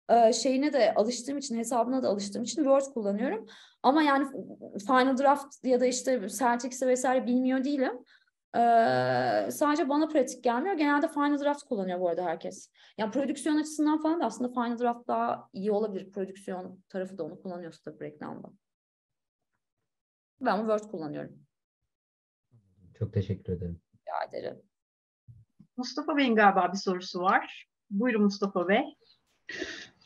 e, şeyine de alıştığım için hesabına da alıştığım için Word kullanıyorum. Ama yani Final Draft ya da işte Celtics'e vesaire bilmiyor değilim. Ee, sadece bana pratik gelmiyor. Genelde Final Draft kullanıyor bu arada herkes. Yani prodüksiyon açısından falan da aslında Final Draft daha iyi olabilir. Prodüksiyon tarafı da onu kullanıyorsa tabii reklamda. Ben Word kullanıyorum. Çok teşekkür ederim. Rica ederim. Mustafa Bey'in galiba bir sorusu var. Buyurun Mustafa Bey.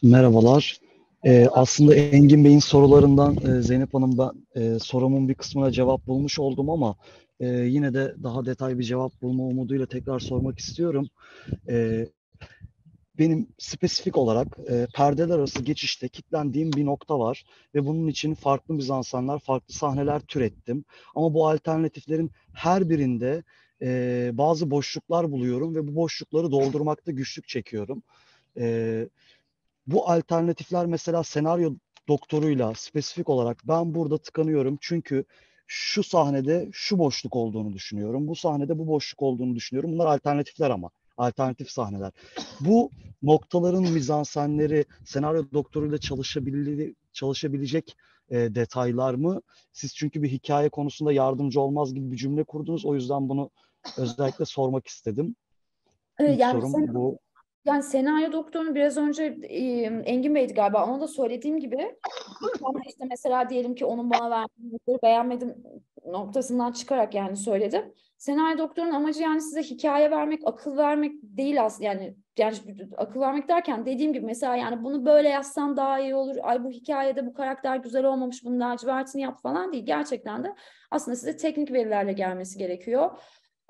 Merhabalar. Ee, aslında Engin Bey'in sorularından e, Zeynep Hanım ben e, sorumun bir kısmına cevap bulmuş oldum ama e, yine de daha detaylı bir cevap bulma umuduyla tekrar sormak istiyorum. E, benim spesifik olarak e, perdeler arası geçişte kitlendiğim bir nokta var ve bunun için farklı mizansenler, farklı sahneler türettim. Ama bu alternatiflerin her birinde e, bazı boşluklar buluyorum ve bu boşlukları doldurmakta güçlük çekiyorum. E, bu alternatifler mesela senaryo doktoruyla spesifik olarak ben burada tıkanıyorum çünkü şu sahnede şu boşluk olduğunu düşünüyorum. Bu sahnede bu boşluk olduğunu düşünüyorum. Bunlar alternatifler ama. Alternatif sahneler. Bu noktaların mizansenleri senaryo doktoruyla çalışabili çalışabilecek e, detaylar mı? Siz çünkü bir hikaye konusunda yardımcı olmaz gibi bir cümle kurdunuz. O yüzden bunu özellikle sormak istedim. İlk yani sorum sen, bu. Yani senaryo doktorunu biraz önce Engin Bey'di galiba. Ona da söylediğim gibi ama işte mesela diyelim ki onun bana verdiği beğenmedim noktasından çıkarak yani söyledim. Senaryo doktorunun amacı yani size hikaye vermek, akıl vermek değil aslında. Yani yani akıl vermek derken dediğim gibi mesela yani bunu böyle yazsan daha iyi olur. Ay bu hikayede bu karakter güzel olmamış. Bunun lacivertini yap falan değil. Gerçekten de aslında size teknik verilerle gelmesi gerekiyor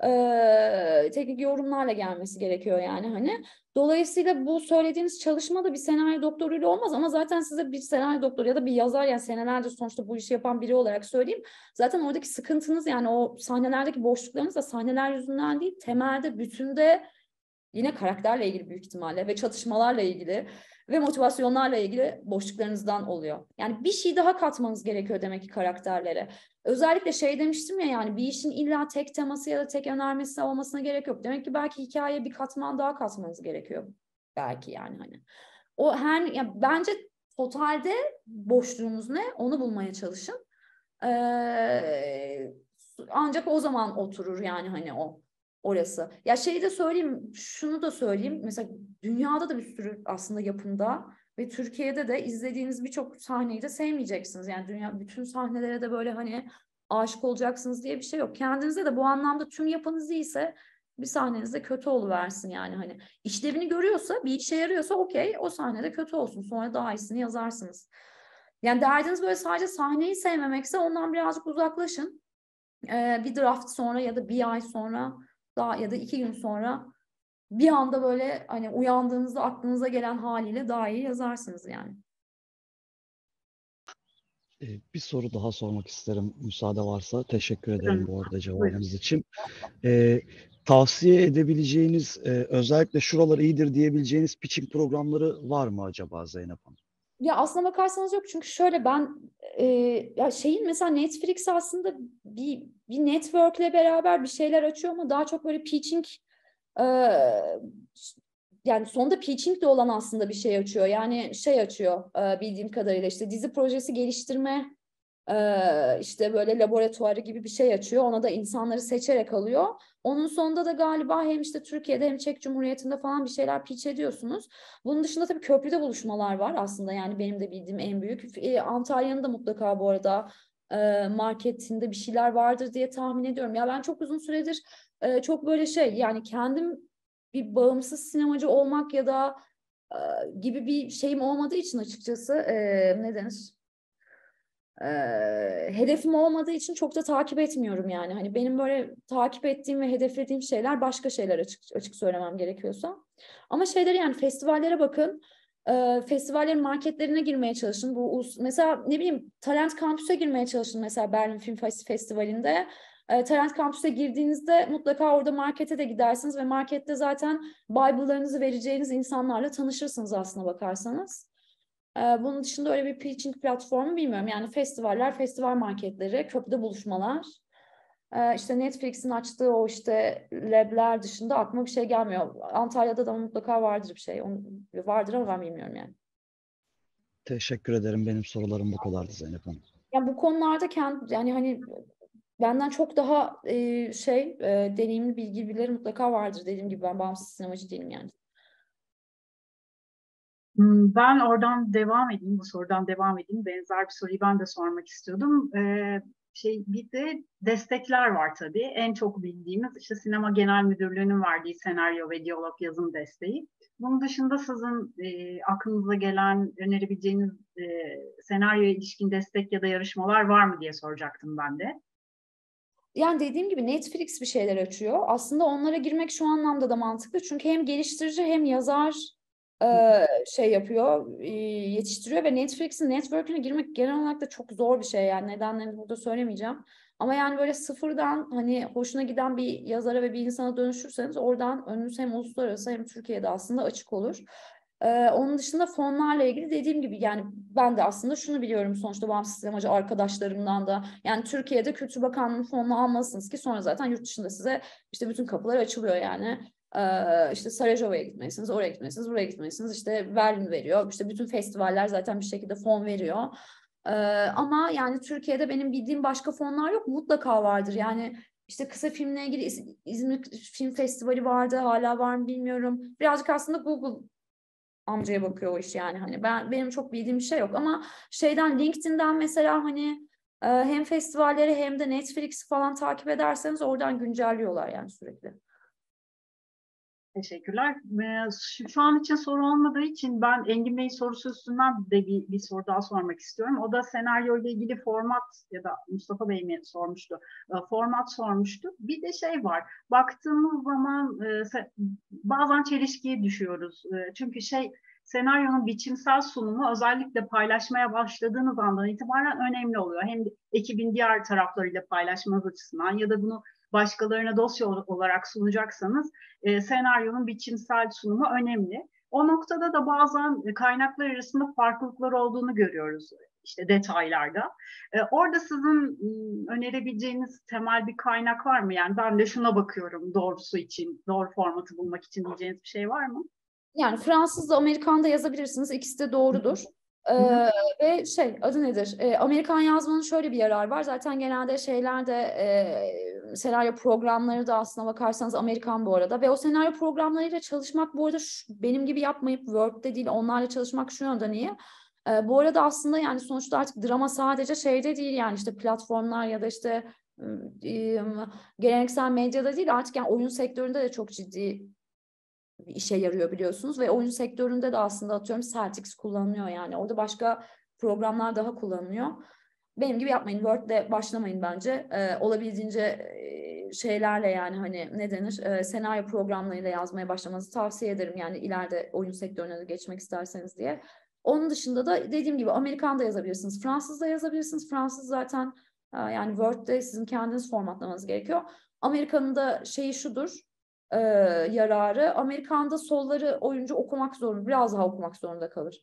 e, teknik yorumlarla gelmesi gerekiyor yani hani. Dolayısıyla bu söylediğiniz çalışma da bir senaryo doktoruyla olmaz ama zaten size bir senaryo doktoru ya da bir yazar yani senelerce sonuçta bu işi yapan biri olarak söyleyeyim. Zaten oradaki sıkıntınız yani o sahnelerdeki boşluklarınız da sahneler yüzünden değil temelde bütünde yine karakterle ilgili büyük ihtimalle ve çatışmalarla ilgili ve motivasyonlarla ilgili boşluklarınızdan oluyor. Yani bir şey daha katmanız gerekiyor demek ki karakterlere. Özellikle şey demiştim ya yani bir işin illa tek teması ya da tek önermesi olmasına gerek yok. Demek ki belki hikayeye bir katman daha katmanız gerekiyor. Belki yani hani. O her ya bence totalde boşluğunuz ne onu bulmaya çalışın. Ee, ancak o zaman oturur yani hani o orası. Ya şeyi de söyleyeyim, şunu da söyleyeyim. Mesela dünyada da bir sürü aslında yapımda ve Türkiye'de de izlediğiniz birçok sahneyi de sevmeyeceksiniz. Yani dünya bütün sahnelere de böyle hani aşık olacaksınız diye bir şey yok. Kendinize de bu anlamda tüm yapınız iyiyse bir sahnenizde kötü oluversin yani hani işlevini görüyorsa bir işe yarıyorsa okey o sahnede kötü olsun sonra daha iyisini yazarsınız. Yani derdiniz böyle sadece sahneyi sevmemekse ondan birazcık uzaklaşın. Ee, bir draft sonra ya da bir ay sonra daha ya da iki gün sonra bir anda böyle hani uyandığınızda aklınıza gelen haliyle daha iyi yazarsınız yani. Ee, bir soru daha sormak isterim müsaade varsa. Teşekkür ederim bu arada cevabınız için. Ee, tavsiye edebileceğiniz, e, özellikle şuralar iyidir diyebileceğiniz pitching programları var mı acaba Zeynep Hanım? Ya aslına bakarsanız yok çünkü şöyle ben e, ya şeyin mesela Netflix aslında bir bir network'le beraber bir şeyler açıyor ama daha çok böyle pitching e, yani sonunda pitching de olan aslında bir şey açıyor. Yani şey açıyor e, bildiğim kadarıyla işte dizi projesi geliştirme işte böyle laboratuvarı gibi bir şey açıyor. Ona da insanları seçerek alıyor. Onun sonunda da galiba hem işte Türkiye'de hem Çek Cumhuriyeti'nde falan bir şeyler pitch ediyorsunuz. Bunun dışında tabii köprüde buluşmalar var aslında yani benim de bildiğim en büyük. Antalya'nın da mutlaka bu arada marketinde bir şeyler vardır diye tahmin ediyorum. Ya ben çok uzun süredir çok böyle şey yani kendim bir bağımsız sinemacı olmak ya da gibi bir şeyim olmadığı için açıkçası ne denir? E, hedefim olmadığı için çok da takip etmiyorum yani. Hani benim böyle takip ettiğim ve hedeflediğim şeyler başka şeyler açık açık söylemem gerekiyorsa. Ama şeyleri yani festivallere bakın. E, festivallerin marketlerine girmeye çalışın. Bu mesela ne bileyim Talent Campus'a girmeye çalışın mesela Berlin Film Festivali'nde. Talent Campus'a girdiğinizde mutlaka orada markete de gidersiniz ve markette zaten Bible'larınızı vereceğiniz insanlarla tanışırsınız aslına bakarsanız. Ee, bunun dışında öyle bir pitching platformu bilmiyorum. Yani festivaller, festival marketleri, köprüde buluşmalar. Ee, işte Netflix'in açtığı o işte labler dışında aklıma bir şey gelmiyor. Antalya'da da mutlaka vardır bir şey. Vardır ama ben bilmiyorum yani. Teşekkür ederim. Benim sorularım bu kadardı Zeynep Hanım. Yani bu konularda kendi yani hani benden çok daha e, şey e, deneyimli bilgi birileri mutlaka vardır. Dediğim gibi ben bağımsız sinemacı değilim yani. Hmm, ben oradan devam edeyim, bu sorudan devam edeyim. Benzer bir soruyu ben de sormak istiyordum. Ee, şey bir de destekler var tabii. En çok bildiğimiz işte Sinema Genel Müdürlüğü'nün verdiği senaryo ve diyalog yazım desteği. Bunun dışında sizin e, aklınıza gelen önerebileceğiniz e, senaryoya ilişkin destek ya da yarışmalar var mı diye soracaktım ben de. Yani dediğim gibi Netflix bir şeyler açıyor. Aslında onlara girmek şu anlamda da mantıklı. Çünkü hem geliştirici hem yazar şey yapıyor, yetiştiriyor ve Netflix'in network'üne girmek genel olarak da çok zor bir şey yani nedenlerini burada söylemeyeceğim. Ama yani böyle sıfırdan hani hoşuna giden bir yazara ve bir insana dönüşürseniz oradan önünüz hem uluslararası hem Türkiye'de aslında açık olur. Ee, onun dışında fonlarla ilgili dediğim gibi yani ben de aslında şunu biliyorum sonuçta bağımsız sinemacı arkadaşlarımdan da yani Türkiye'de Kültür Bakanlığı fonunu almalısınız ki sonra zaten yurt dışında size işte bütün kapılar açılıyor yani işte Sarajevo'ya gitmelisiniz, oraya gitmelisiniz, buraya gitmelisiniz. İşte Berlin veriyor. İşte bütün festivaller zaten bir şekilde fon veriyor. Ama yani Türkiye'de benim bildiğim başka fonlar yok. Mutlaka vardır. Yani işte kısa filmle ilgili İzmir Film Festivali vardı. Hala var mı bilmiyorum. Birazcık aslında Google amcaya bakıyor o iş yani. Hani ben benim çok bildiğim bir şey yok ama şeyden LinkedIn'den mesela hani hem festivalleri hem de Netflix falan takip ederseniz oradan güncelliyorlar yani sürekli. Teşekkürler. Şu an için soru olmadığı için ben Engin Bey'in sorusu üstünden de bir, bir soru daha sormak istiyorum. O da senaryo ile ilgili format ya da Mustafa Bey mi sormuştu? Format sormuştu. Bir de şey var. Baktığımız zaman bazen çelişkiye düşüyoruz. Çünkü şey senaryonun biçimsel sunumu özellikle paylaşmaya başladığınız andan itibaren önemli oluyor. Hem ekibin diğer taraflarıyla paylaşmanız açısından ya da bunu başkalarına dosya olarak sunacaksanız e, senaryonun biçimsel sunumu önemli. O noktada da bazen kaynaklar arasında farklılıklar olduğunu görüyoruz işte detaylarda. E, orada sizin önerebileceğiniz temel bir kaynak var mı? Yani ben de şuna bakıyorum doğrusu için, doğru formatı bulmak için diyeceğiniz bir şey var mı? Yani Fransızca, Amerikan'da yazabilirsiniz. İkisi de doğrudur. Ee, ve şey adı nedir? Ee, Amerikan yazmanın şöyle bir yararı var. Zaten genelde şeylerde e, senaryo programları da aslına bakarsanız Amerikan bu arada. Ve o senaryo programlarıyla çalışmak bu arada şu, benim gibi yapmayıp Word'de değil onlarla çalışmak şu yönden iyi. Ee, bu arada aslında yani sonuçta artık drama sadece şeyde değil yani işte platformlar ya da işte e, geleneksel medyada değil artık yani oyun sektöründe de çok ciddi işe yarıyor biliyorsunuz ve oyun sektöründe de aslında atıyorum Celtics kullanılıyor yani orada başka programlar daha kullanılıyor. Benim gibi yapmayın Word'le başlamayın bence ee, olabildiğince e, şeylerle yani hani ne denir e, senaryo programlarıyla yazmaya başlamanızı tavsiye ederim yani ileride oyun sektörüne de geçmek isterseniz diye. Onun dışında da dediğim gibi Amerikan'da yazabilirsiniz, Fransız'da yazabilirsiniz. Fransız zaten e, yani Word'de sizin kendiniz formatlamanız gerekiyor. Amerika'nın da şeyi şudur, e, yararı Amerikan'da solları oyuncu okumak zorunda, biraz daha okumak zorunda kalır.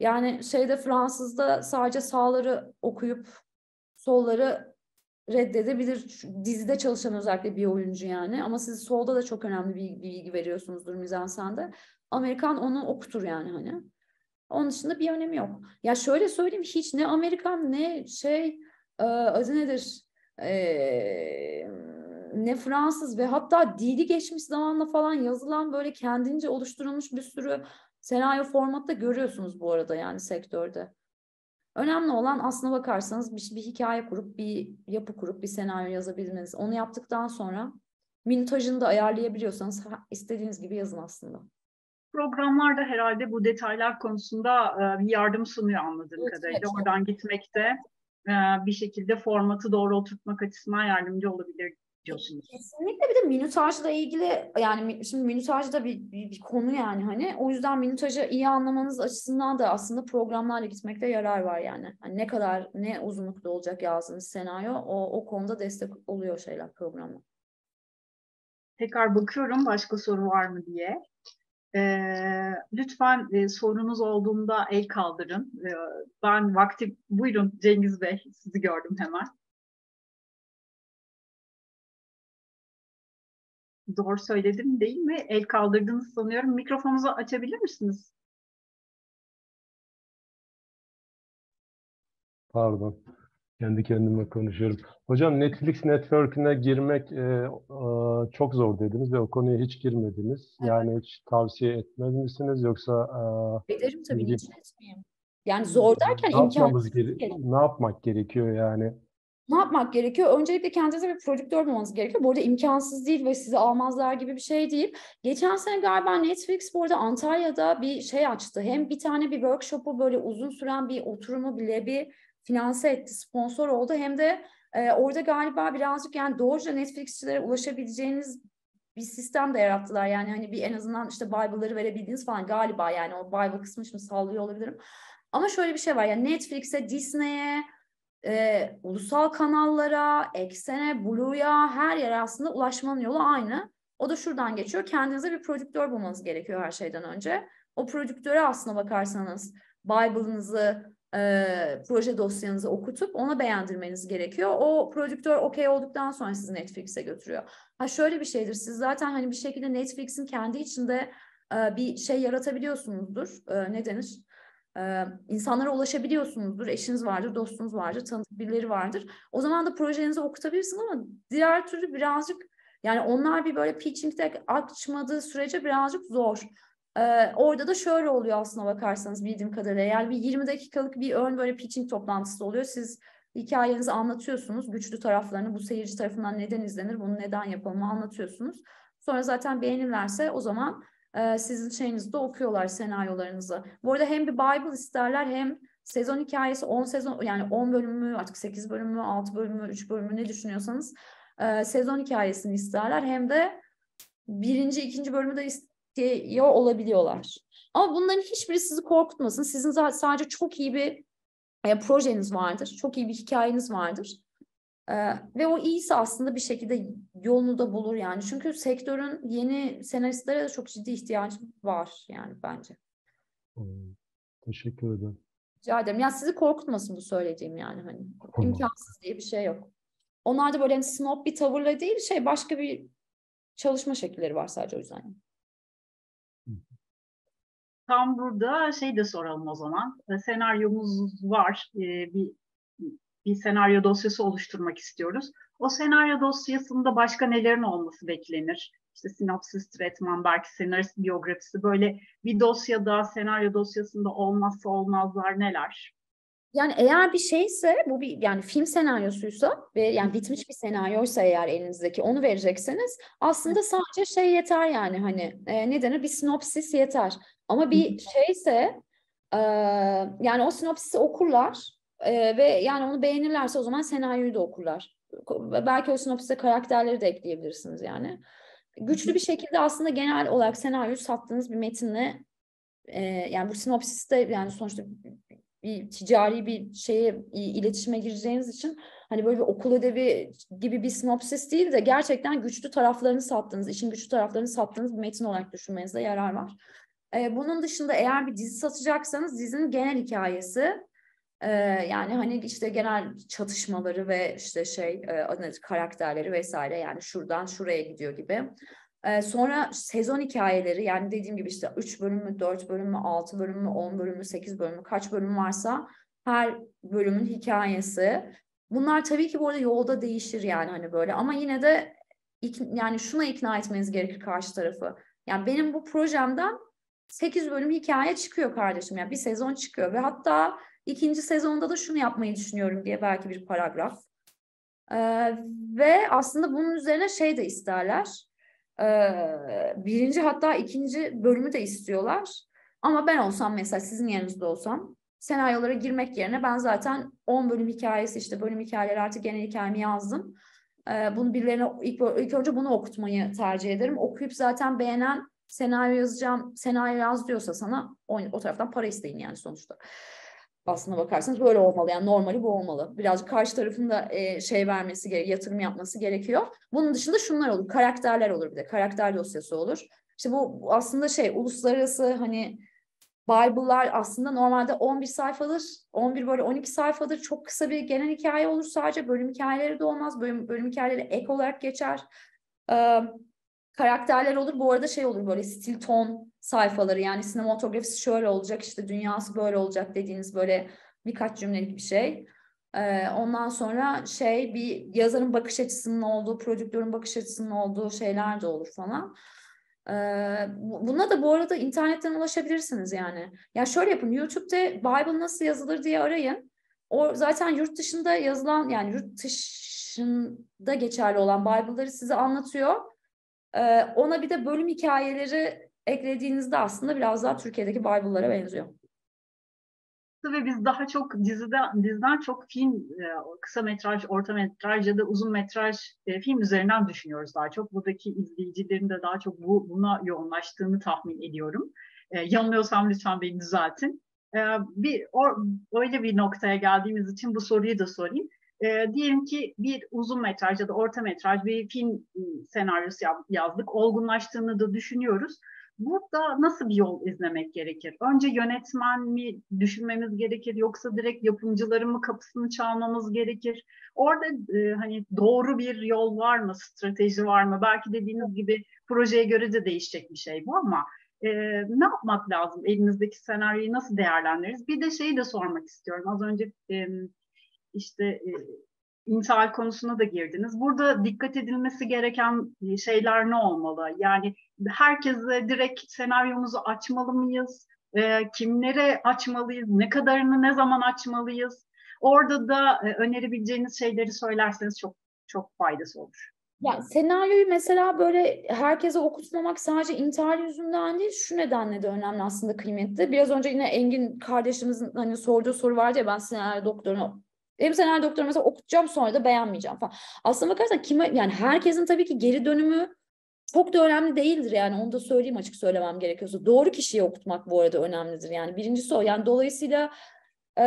Yani şeyde Fransız'da sadece sağları okuyup solları reddedebilir. Dizide çalışan özellikle bir oyuncu yani. Ama siz solda da çok önemli bir bilgi veriyorsunuzdur mizansende. Amerikan onu okutur yani hani. Onun dışında bir önemi yok. Ya şöyle söyleyeyim hiç ne Amerikan ne şey e, adı nedir? Eee ne Fransız ve hatta dili geçmiş zamanla falan yazılan böyle kendince oluşturulmuş bir sürü senaryo formatta görüyorsunuz bu arada yani sektörde. Önemli olan aslına bakarsanız bir, bir hikaye kurup, bir yapı kurup, bir senaryo yazabilmeniz. Onu yaptıktan sonra minutajını da ayarlayabiliyorsanız istediğiniz gibi yazın aslında. Programlarda herhalde bu detaylar konusunda e, bir yardım sunuyor anladığım evet, kadarıyla. Evet. Oradan gitmekte e, bir şekilde formatı doğru oturtmak açısından yardımcı olabilir diyorsunuz. Kesinlikle bir de minutajla ilgili yani şimdi minutaj da bir, bir, bir konu yani hani o yüzden minutajı iyi anlamanız açısından da aslında programlarla gitmekte yarar var yani. Hani ne kadar ne uzunlukta olacak yazdığınız senaryo o, o konuda destek oluyor şeyler programlar. Tekrar bakıyorum başka soru var mı diye. E, lütfen e, sorunuz olduğunda el kaldırın. E, ben vakti... Buyurun Cengiz Bey, sizi gördüm hemen. Doğru söyledim değil mi? El kaldırdınız sanıyorum. Mikrofonunuzu açabilir misiniz? Pardon. Kendi kendime konuşuyorum. Hocam Netflix Network'üne girmek e, e, çok zor dediniz ve o konuya hiç girmediniz. Evet. Yani hiç tavsiye etmez misiniz yoksa e, Ederim tabii niçin etmeyeyim. Yani zor derken ne imkansız gere- ne yapmak gerekiyor yani? Ne yapmak gerekiyor? Öncelikle kendinize bir prodüktör bulmanız gerekiyor. Bu arada imkansız değil ve sizi almazlar gibi bir şey değil. Geçen sene galiba Netflix bu arada Antalya'da bir şey açtı. Hem bir tane bir workshop'u böyle uzun süren bir oturumu bile bir finanse etti, sponsor oldu. Hem de e, orada galiba birazcık yani doğruca Netflix'çilere ulaşabileceğiniz bir sistem de yarattılar. Yani hani bir en azından işte Bible'ları verebildiğiniz falan galiba yani o Bible kısmı şimdi sallıyor olabilirim. Ama şöyle bir şey var yani Netflix'e, Disney'e, e, ulusal kanallara, Eksen'e, Blue'ya her yere aslında ulaşmanın yolu aynı. O da şuradan geçiyor. Kendinize bir prodüktör bulmanız gerekiyor her şeyden önce. O prodüktöre aslına bakarsanız Bible'ınızı, e, proje dosyanızı okutup ona beğendirmeniz gerekiyor. O prodüktör okey olduktan sonra sizi Netflix'e götürüyor. Ha şöyle bir şeydir. Siz zaten hani bir şekilde Netflix'in kendi içinde e, bir şey yaratabiliyorsunuzdur. E, ne denir? Ee, insanlara ulaşabiliyorsunuzdur. Eşiniz vardır, dostunuz vardır, tanıdık birileri vardır. O zaman da projenizi okutabilirsin ama diğer türlü birazcık yani onlar bir böyle pitching deck açmadığı sürece birazcık zor. Ee, orada da şöyle oluyor aslına bakarsanız bildiğim kadarıyla. Yani bir 20 dakikalık bir ön böyle pitching toplantısı oluyor. Siz hikayenizi anlatıyorsunuz. Güçlü taraflarını bu seyirci tarafından neden izlenir, bunu neden yapalım anlatıyorsunuz. Sonra zaten beğenirlerse o zaman e, sizin şeyinizde okuyorlar senaryolarınızı. Bu arada hem bir Bible isterler hem sezon hikayesi 10 sezon yani 10 bölümü artık 8 bölümü 6 bölümü 3 bölümü ne düşünüyorsanız e, sezon hikayesini isterler hem de birinci ikinci bölümü de istiyor olabiliyorlar. Ama bunların hiçbiri sizi korkutmasın. Sizin sadece çok iyi bir e, projeniz vardır. Çok iyi bir hikayeniz vardır. Ee, ve o iyiyse aslında bir şekilde yolunu da bulur yani. Çünkü sektörün yeni senaristlere de çok ciddi ihtiyacı var yani bence. Hmm, Teşekkür ederim. Rica ederim. Ya sizi korkutmasın bu söylediğim yani hani. Tamam. imkansız diye bir şey yok. Onlar da böyle hani snob bir tavırla değil şey başka bir çalışma şekilleri var sadece o yüzden. Tam burada şey de soralım o zaman. Senaryomuz var. E, Bir, bir senaryo dosyası oluşturmak istiyoruz. O senaryo dosyasında başka nelerin olması beklenir? İşte sinopsis, tretman, belki senarist biyografisi böyle bir dosyada, senaryo dosyasında olmazsa olmazlar neler? Yani eğer bir şeyse bu bir yani film senaryosuysa ve yani bitmiş bir senaryoysa eğer elinizdeki onu verecekseniz aslında sadece şey yeter yani hani e, ne denir bir sinopsis yeter. Ama bir şeyse e, yani o sinopsisi okurlar e, ve yani onu beğenirlerse o zaman senaryoyu da okurlar. Belki o sinopsise karakterleri de ekleyebilirsiniz yani. Güçlü bir şekilde aslında genel olarak senaryoyu sattığınız bir metinle e, yani bu sinopsiste yani sonuçta bir ticari bir şeye iletişime gireceğiniz için hani böyle bir okul ödevi gibi bir sinopsis değil de gerçekten güçlü taraflarını sattığınız, işin güçlü taraflarını sattığınız bir metin olarak düşünmenizde yarar var. Ee, bunun dışında eğer bir dizi satacaksanız dizinin genel hikayesi yani hani işte genel çatışmaları ve işte şey e, karakterleri vesaire yani şuradan şuraya gidiyor gibi. Ee, sonra sezon hikayeleri yani dediğim gibi işte 3 bölüm mü, 4 bölüm mü, 6 bölüm mü, 10 bölüm mü, 8 bölüm mü, kaç bölüm varsa her bölümün hikayesi. Bunlar tabii ki bu arada yolda değişir yani hani böyle ama yine de yani şuna ikna etmeniz gerekir karşı tarafı. Yani benim bu projemden 8 bölüm hikaye çıkıyor kardeşim. Yani bir sezon çıkıyor ve hatta ikinci sezonda da şunu yapmayı düşünüyorum diye belki bir paragraf. Ee, ve aslında bunun üzerine şey de isterler. Ee, birinci hatta ikinci bölümü de istiyorlar. Ama ben olsam mesela sizin yerinizde olsam senaryolara girmek yerine ben zaten 10 bölüm hikayesi işte bölüm hikayeleri artık genel hikayemi yazdım. Ee, bunu birilerine ilk, ilk önce bunu okutmayı tercih ederim. Okuyup zaten beğenen senaryo yazacağım, senaryo yaz diyorsa sana o, o taraftan para isteyin yani sonuçta. Aslına bakarsanız böyle olmalı yani normali bu olmalı. Birazcık karşı tarafın da e, şey vermesi gerekiyor, yatırım yapması gerekiyor. Bunun dışında şunlar olur, karakterler olur bir de, karakter dosyası olur. İşte bu aslında şey uluslararası hani Bible'lar aslında normalde 11 sayfadır. 11 böyle 12 sayfadır. Çok kısa bir genel hikaye olur sadece. Bölüm hikayeleri de olmaz. Bölüm, bölüm hikayeleri ek olarak geçer. Ee, karakterler olur. Bu arada şey olur böyle stil ton sayfaları yani sinematografisi şöyle olacak işte dünyası böyle olacak dediğiniz böyle birkaç cümlelik bir şey. Ee, ondan sonra şey bir yazarın bakış açısının olduğu, prodüktörün bakış açısının olduğu şeyler de olur falan. Ee, buna da bu arada internetten ulaşabilirsiniz yani. Ya şöyle yapın YouTube'da Bible nasıl yazılır diye arayın. O zaten yurt dışında yazılan yani yurt dışında geçerli olan Bible'ları size anlatıyor. Ee, ona bir de bölüm hikayeleri eklediğinizde aslında biraz daha Türkiye'deki Bible'lara benziyor ve biz daha çok dizide diziden çok film e, kısa metraj, orta metraj ya da uzun metraj e, film üzerinden düşünüyoruz daha çok. Buradaki izleyicilerin de daha çok bu, buna yoğunlaştığını tahmin ediyorum. E, yanılıyorsam lütfen beni düzeltin. Bir or, öyle bir noktaya geldiğimiz için bu soruyu da sorayım. E, diyelim ki bir uzun metraj ya da orta metraj bir film senaryosu yazdık. Olgunlaştığını da düşünüyoruz. Burada nasıl bir yol izlemek gerekir? Önce yönetmen mi düşünmemiz gerekir yoksa direkt yapımcıların mı kapısını çalmamız gerekir? Orada e, hani doğru bir yol var mı, strateji var mı? Belki dediğiniz gibi projeye göre de değişecek bir şey bu ama e, ne yapmak lazım? Elinizdeki senaryoyu nasıl değerlendiririz? Bir de şeyi de sormak istiyorum. Az önce e, işte e, intihal konusuna da girdiniz. Burada dikkat edilmesi gereken şeyler ne olmalı? Yani herkese direkt senaryomuzu açmalı mıyız? E, kimlere açmalıyız? Ne kadarını ne zaman açmalıyız? Orada da e, önerebileceğiniz şeyleri söylerseniz çok çok faydası olur. Ya senaryoyu mesela böyle herkese okutmamak sadece intihar yüzünden değil, şu nedenle de önemli aslında kıymetli. Biraz önce yine Engin kardeşimizin hani sorduğu soru vardı ya ben senaryo doktorunu benim senaryo doktoru mesela okutacağım sonra da beğenmeyeceğim falan. Aslında bakarsan kime yani herkesin tabii ki geri dönümü çok da önemli değildir yani onu da söyleyeyim açık söylemem gerekiyorsa. Doğru kişiyi okutmak bu arada önemlidir yani birincisi o yani dolayısıyla e,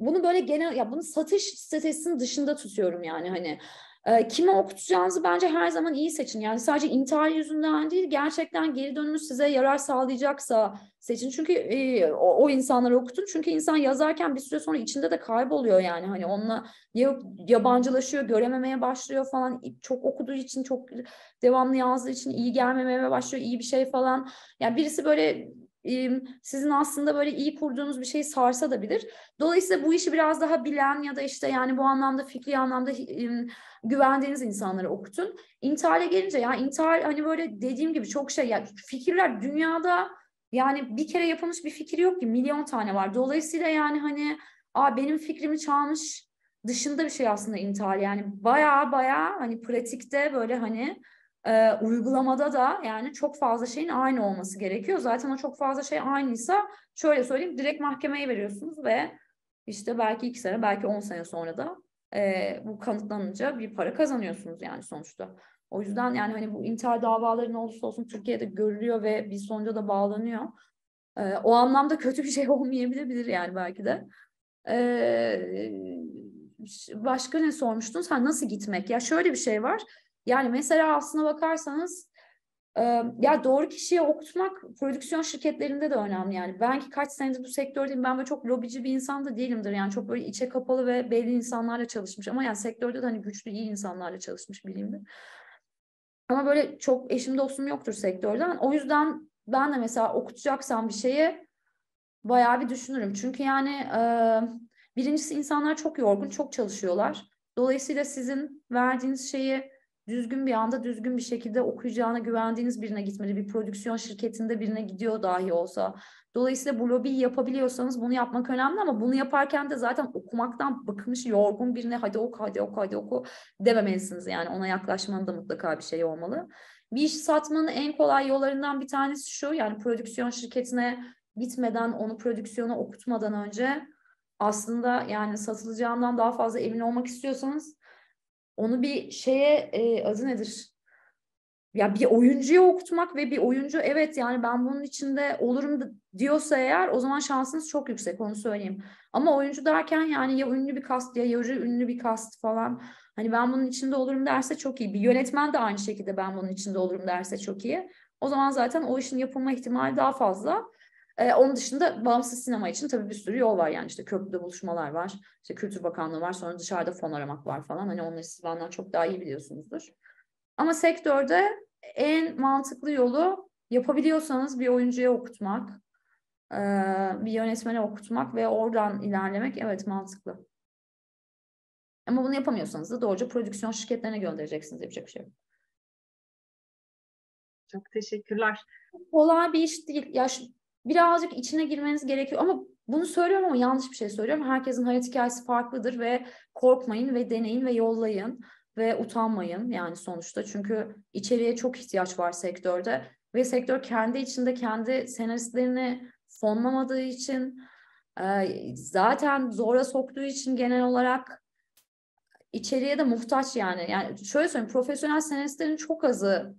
bunu böyle genel ya bunu satış stratejisinin dışında tutuyorum yani hani e, kime okutacağınızı bence her zaman iyi seçin. Yani sadece intihar yüzünden değil, gerçekten geri dönümü size yarar sağlayacaksa seçin. Çünkü e, o, o insanları okutun. Çünkü insan yazarken bir süre sonra içinde de kayboluyor yani. Hani onunla ya, yabancılaşıyor, görememeye başlıyor falan. Çok okuduğu için, çok devamlı yazdığı için iyi gelmemeye başlıyor, iyi bir şey falan. Yani birisi böyle sizin aslında böyle iyi kurduğunuz bir şey sarsa da bilir. Dolayısıyla bu işi biraz daha bilen ya da işte yani bu anlamda fikri anlamda güvendiğiniz insanları okutun. İntihale gelince ya intihar hani böyle dediğim gibi çok şey yani fikirler dünyada yani bir kere yapılmış bir fikir yok ki milyon tane var. Dolayısıyla yani hani Aa, benim fikrimi çalmış dışında bir şey aslında intihar yani baya baya hani pratikte böyle hani e, uygulamada da yani çok fazla şeyin aynı olması gerekiyor. Zaten o çok fazla şey aynıysa şöyle söyleyeyim direkt mahkemeye veriyorsunuz ve işte belki iki sene belki on sene sonra da e, bu kanıtlanınca bir para kazanıyorsunuz yani sonuçta. O yüzden yani hani bu intihar davaları ne olursa olsun Türkiye'de görülüyor ve bir sonuca da bağlanıyor. E, o anlamda kötü bir şey olmayabilir yani belki de. E, başka ne sormuştun? Sen nasıl gitmek? Ya şöyle bir şey var. Yani mesela aslına bakarsanız ya doğru kişiye okutmak prodüksiyon şirketlerinde de önemli yani. Ben ki kaç senedir bu sektördeyim. Ben böyle çok lobici bir insan da değilimdir. Yani çok böyle içe kapalı ve belli insanlarla çalışmış. Ama yani sektörde de hani güçlü iyi insanlarla çalışmış biriyimdir. Ama böyle çok eşim dostum yoktur sektörden. O yüzden ben de mesela okutacaksam bir şeye bayağı bir düşünürüm. Çünkü yani birincisi insanlar çok yorgun, çok çalışıyorlar. Dolayısıyla sizin verdiğiniz şeyi düzgün bir anda düzgün bir şekilde okuyacağına güvendiğiniz birine gitmeli. Bir prodüksiyon şirketinde birine gidiyor dahi olsa. Dolayısıyla bu lobiyi yapabiliyorsanız bunu yapmak önemli ama bunu yaparken de zaten okumaktan bıkmış, yorgun birine hadi oku, hadi oku, hadi oku dememelisiniz. Yani ona yaklaşmanın da mutlaka bir şey olmalı. Bir iş satmanın en kolay yollarından bir tanesi şu. Yani prodüksiyon şirketine gitmeden, onu prodüksiyona okutmadan önce aslında yani satılacağından daha fazla emin olmak istiyorsanız onu bir şeye e, adı nedir? Ya bir oyuncuya okutmak ve bir oyuncu evet yani ben bunun içinde olurum diyorsa eğer o zaman şansınız çok yüksek onu söyleyeyim. Ama oyuncu derken yani ya ünlü bir kast ya yarı ünlü bir kast falan. Hani ben bunun içinde olurum derse çok iyi. Bir yönetmen de aynı şekilde ben bunun içinde olurum derse çok iyi. O zaman zaten o işin yapılma ihtimali daha fazla. Ee, onun dışında bağımsız sinema için tabii bir sürü yol var yani işte köprüde buluşmalar var, işte Kültür Bakanlığı var, sonra dışarıda fon aramak var falan. Hani onları siz benden çok daha iyi biliyorsunuzdur. Ama sektörde en mantıklı yolu yapabiliyorsanız bir oyuncuya okutmak, bir yönetmene okutmak ve oradan ilerlemek evet mantıklı. Ama bunu yapamıyorsanız da doğruca prodüksiyon şirketlerine göndereceksiniz. Yapacak bir şey yok. Çok teşekkürler. Kolay bir iş değil. Ya birazcık içine girmeniz gerekiyor ama bunu söylüyorum ama yanlış bir şey söylüyorum. Herkesin hayat hikayesi farklıdır ve korkmayın ve deneyin ve yollayın ve utanmayın yani sonuçta. Çünkü içeriye çok ihtiyaç var sektörde ve sektör kendi içinde kendi senaristlerini fonlamadığı için zaten zora soktuğu için genel olarak içeriye de muhtaç yani. Yani şöyle söyleyeyim profesyonel senaristlerin çok azı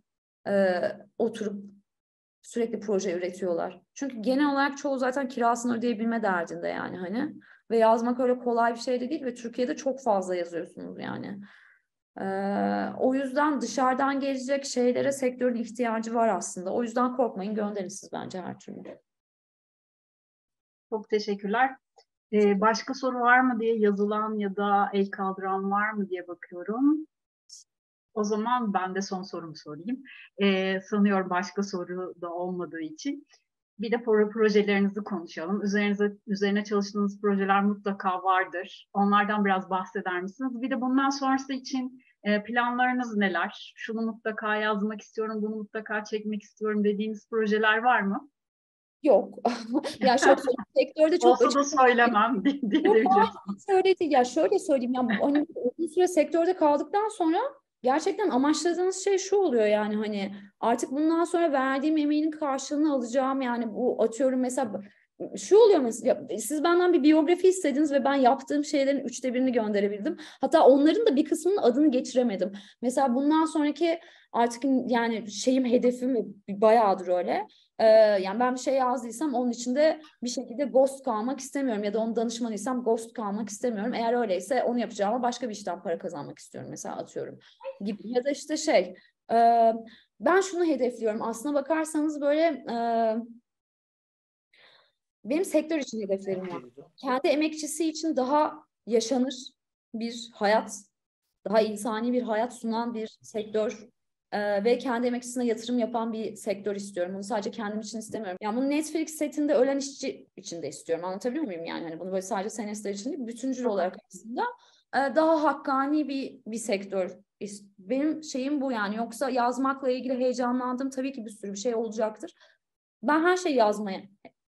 e, oturup sürekli proje üretiyorlar. Çünkü genel olarak çoğu zaten kirasını ödeyebilme derdinde yani hani. Ve yazmak öyle kolay bir şey de değil ve Türkiye'de çok fazla yazıyorsunuz yani. Ee, o yüzden dışarıdan gelecek şeylere sektörün ihtiyacı var aslında. O yüzden korkmayın gönderin siz bence her türlü. Çok teşekkürler. Ee, başka soru var mı diye yazılan ya da el kaldıran var mı diye bakıyorum. O zaman ben de son sorumu sorayım. Ee, sanıyorum başka soru da olmadığı için. Bir de proje projelerinizi konuşalım. Üzerinize, üzerine çalıştığınız projeler mutlaka vardır. Onlardan biraz bahseder misiniz? Bir de bundan sonrası için planlarınız neler? Şunu mutlaka yazmak istiyorum, bunu mutlaka çekmek istiyorum dediğiniz projeler var mı? Yok. ya şöyle sektörde çok Olsa da söylemem diyebilirim. Öyle değil. Ya şöyle söyleyeyim. Ya, hani uzun süre sektörde kaldıktan sonra gerçekten amaçladığınız şey şu oluyor yani hani artık bundan sonra verdiğim emeğin karşılığını alacağım yani bu atıyorum mesela şu oluyor mesela siz benden bir biyografi istediniz ve ben yaptığım şeylerin üçte birini gönderebildim. Hatta onların da bir kısmının adını geçiremedim. Mesela bundan sonraki artık yani şeyim hedefim bayağıdır öyle. Ee, yani ben bir şey yazdıysam onun içinde bir şekilde ghost kalmak istemiyorum ya da onun danışmanıysam ghost kalmak istemiyorum. Eğer öyleyse onu yapacağıma başka bir işten para kazanmak istiyorum mesela atıyorum gibi. Ya da işte şey e, ben şunu hedefliyorum aslına bakarsanız böyle e, benim sektör için hedeflerim var. Kendi emekçisi için daha yaşanır bir hayat, daha insani bir hayat sunan bir sektör ee, ve kendi emekçisine yatırım yapan bir sektör istiyorum. Bunu sadece kendim için istemiyorum. Yani bunu Netflix setinde ölen işçi için de istiyorum. Anlatabiliyor muyum yani? Hani bunu böyle sadece senestler için değil, bütüncül olarak aslında e, daha hakkani bir bir sektör. Benim şeyim bu yani. Yoksa yazmakla ilgili heyecanlandım. Tabii ki bir sürü bir şey olacaktır. Ben her şeyi yazmaya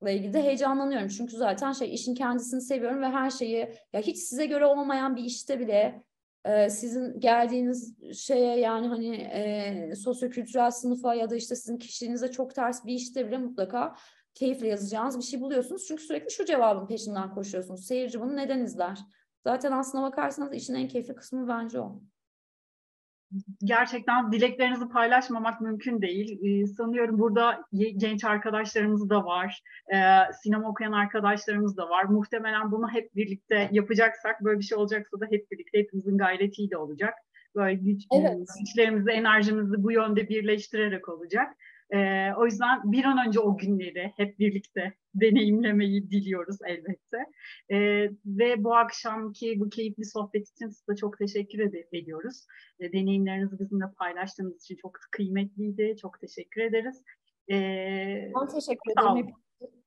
ilgili de heyecanlanıyorum. Çünkü zaten şey işin kendisini seviyorum ve her şeyi ya hiç size göre olmayan bir işte bile e, sizin geldiğiniz şeye yani hani e, sosyokültürel sınıfa ya da işte sizin kişiliğinize çok ters bir işte bile mutlaka keyifle yazacağınız bir şey buluyorsunuz. Çünkü sürekli şu cevabın peşinden koşuyorsunuz. Seyirci bunu neden izler? Zaten aslına bakarsanız işin en keyifli kısmı bence o gerçekten dileklerinizi paylaşmamak mümkün değil. Ee, sanıyorum burada genç arkadaşlarımız da var, ee, sinema okuyan arkadaşlarımız da var. Muhtemelen bunu hep birlikte yapacaksak, böyle bir şey olacaksa da hep birlikte hepimizin gayretiyle olacak. Böyle güç, evet. güçlerimizi, enerjimizi bu yönde birleştirerek olacak. E, o yüzden bir an önce o günleri hep birlikte deneyimlemeyi diliyoruz elbette. E, ve bu akşamki bu keyifli sohbet için size çok teşekkür ed- ediyoruz. E, deneyimlerinizi bizimle paylaştığınız için çok kıymetliydi. Çok teşekkür ederiz. E, ben teşekkür ederim.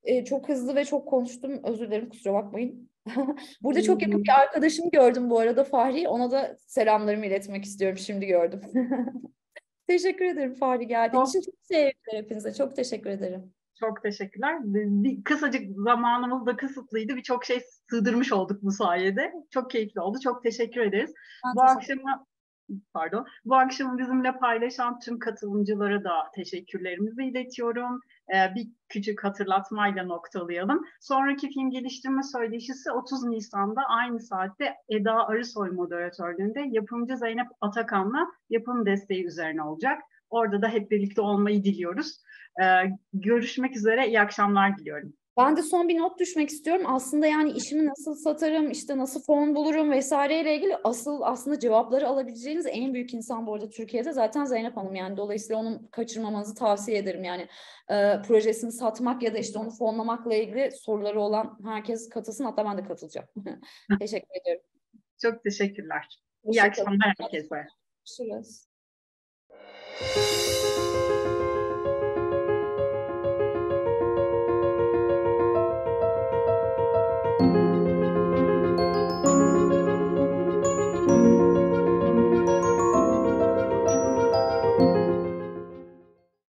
E, çok hızlı ve çok konuştum. Özür dilerim kusura bakmayın. Burada çok yakın bir arkadaşım gördüm bu arada Fahri. Ona da selamlarımı iletmek istiyorum. Şimdi gördüm. Teşekkür ederim Fahri geldiğin için. Çok sevgiler hepinize. Çok teşekkür ederim. Çok teşekkürler. Bir, kısacık zamanımız da kısıtlıydı. Birçok şey sığdırmış olduk bu sayede. Çok keyifli oldu. Çok teşekkür ederiz. Ben bu akşam pardon. Bu akşam bizimle paylaşan tüm katılımcılara da teşekkürlerimizi iletiyorum. Ee, bir küçük hatırlatmayla noktalayalım. Sonraki film geliştirme söyleşisi 30 Nisan'da aynı saatte Eda Arısoy moderatörlüğünde yapımcı Zeynep Atakan'la yapım desteği üzerine olacak. Orada da hep birlikte olmayı diliyoruz. Ee, görüşmek üzere, iyi akşamlar diliyorum. Ben de son bir not düşmek istiyorum. Aslında yani işimi nasıl satarım, işte nasıl fon bulurum vesaireyle ilgili asıl aslında cevapları alabileceğiniz en büyük insan bu arada Türkiye'de zaten Zeynep Hanım yani dolayısıyla onu kaçırmamanızı tavsiye ederim yani e, projesini satmak ya da işte onu fonlamakla ilgili soruları olan herkes katılsın hatta ben de katılacağım. Teşekkür ediyorum. Çok teşekkürler. İyi akşamlar herkese. Görüşürüz.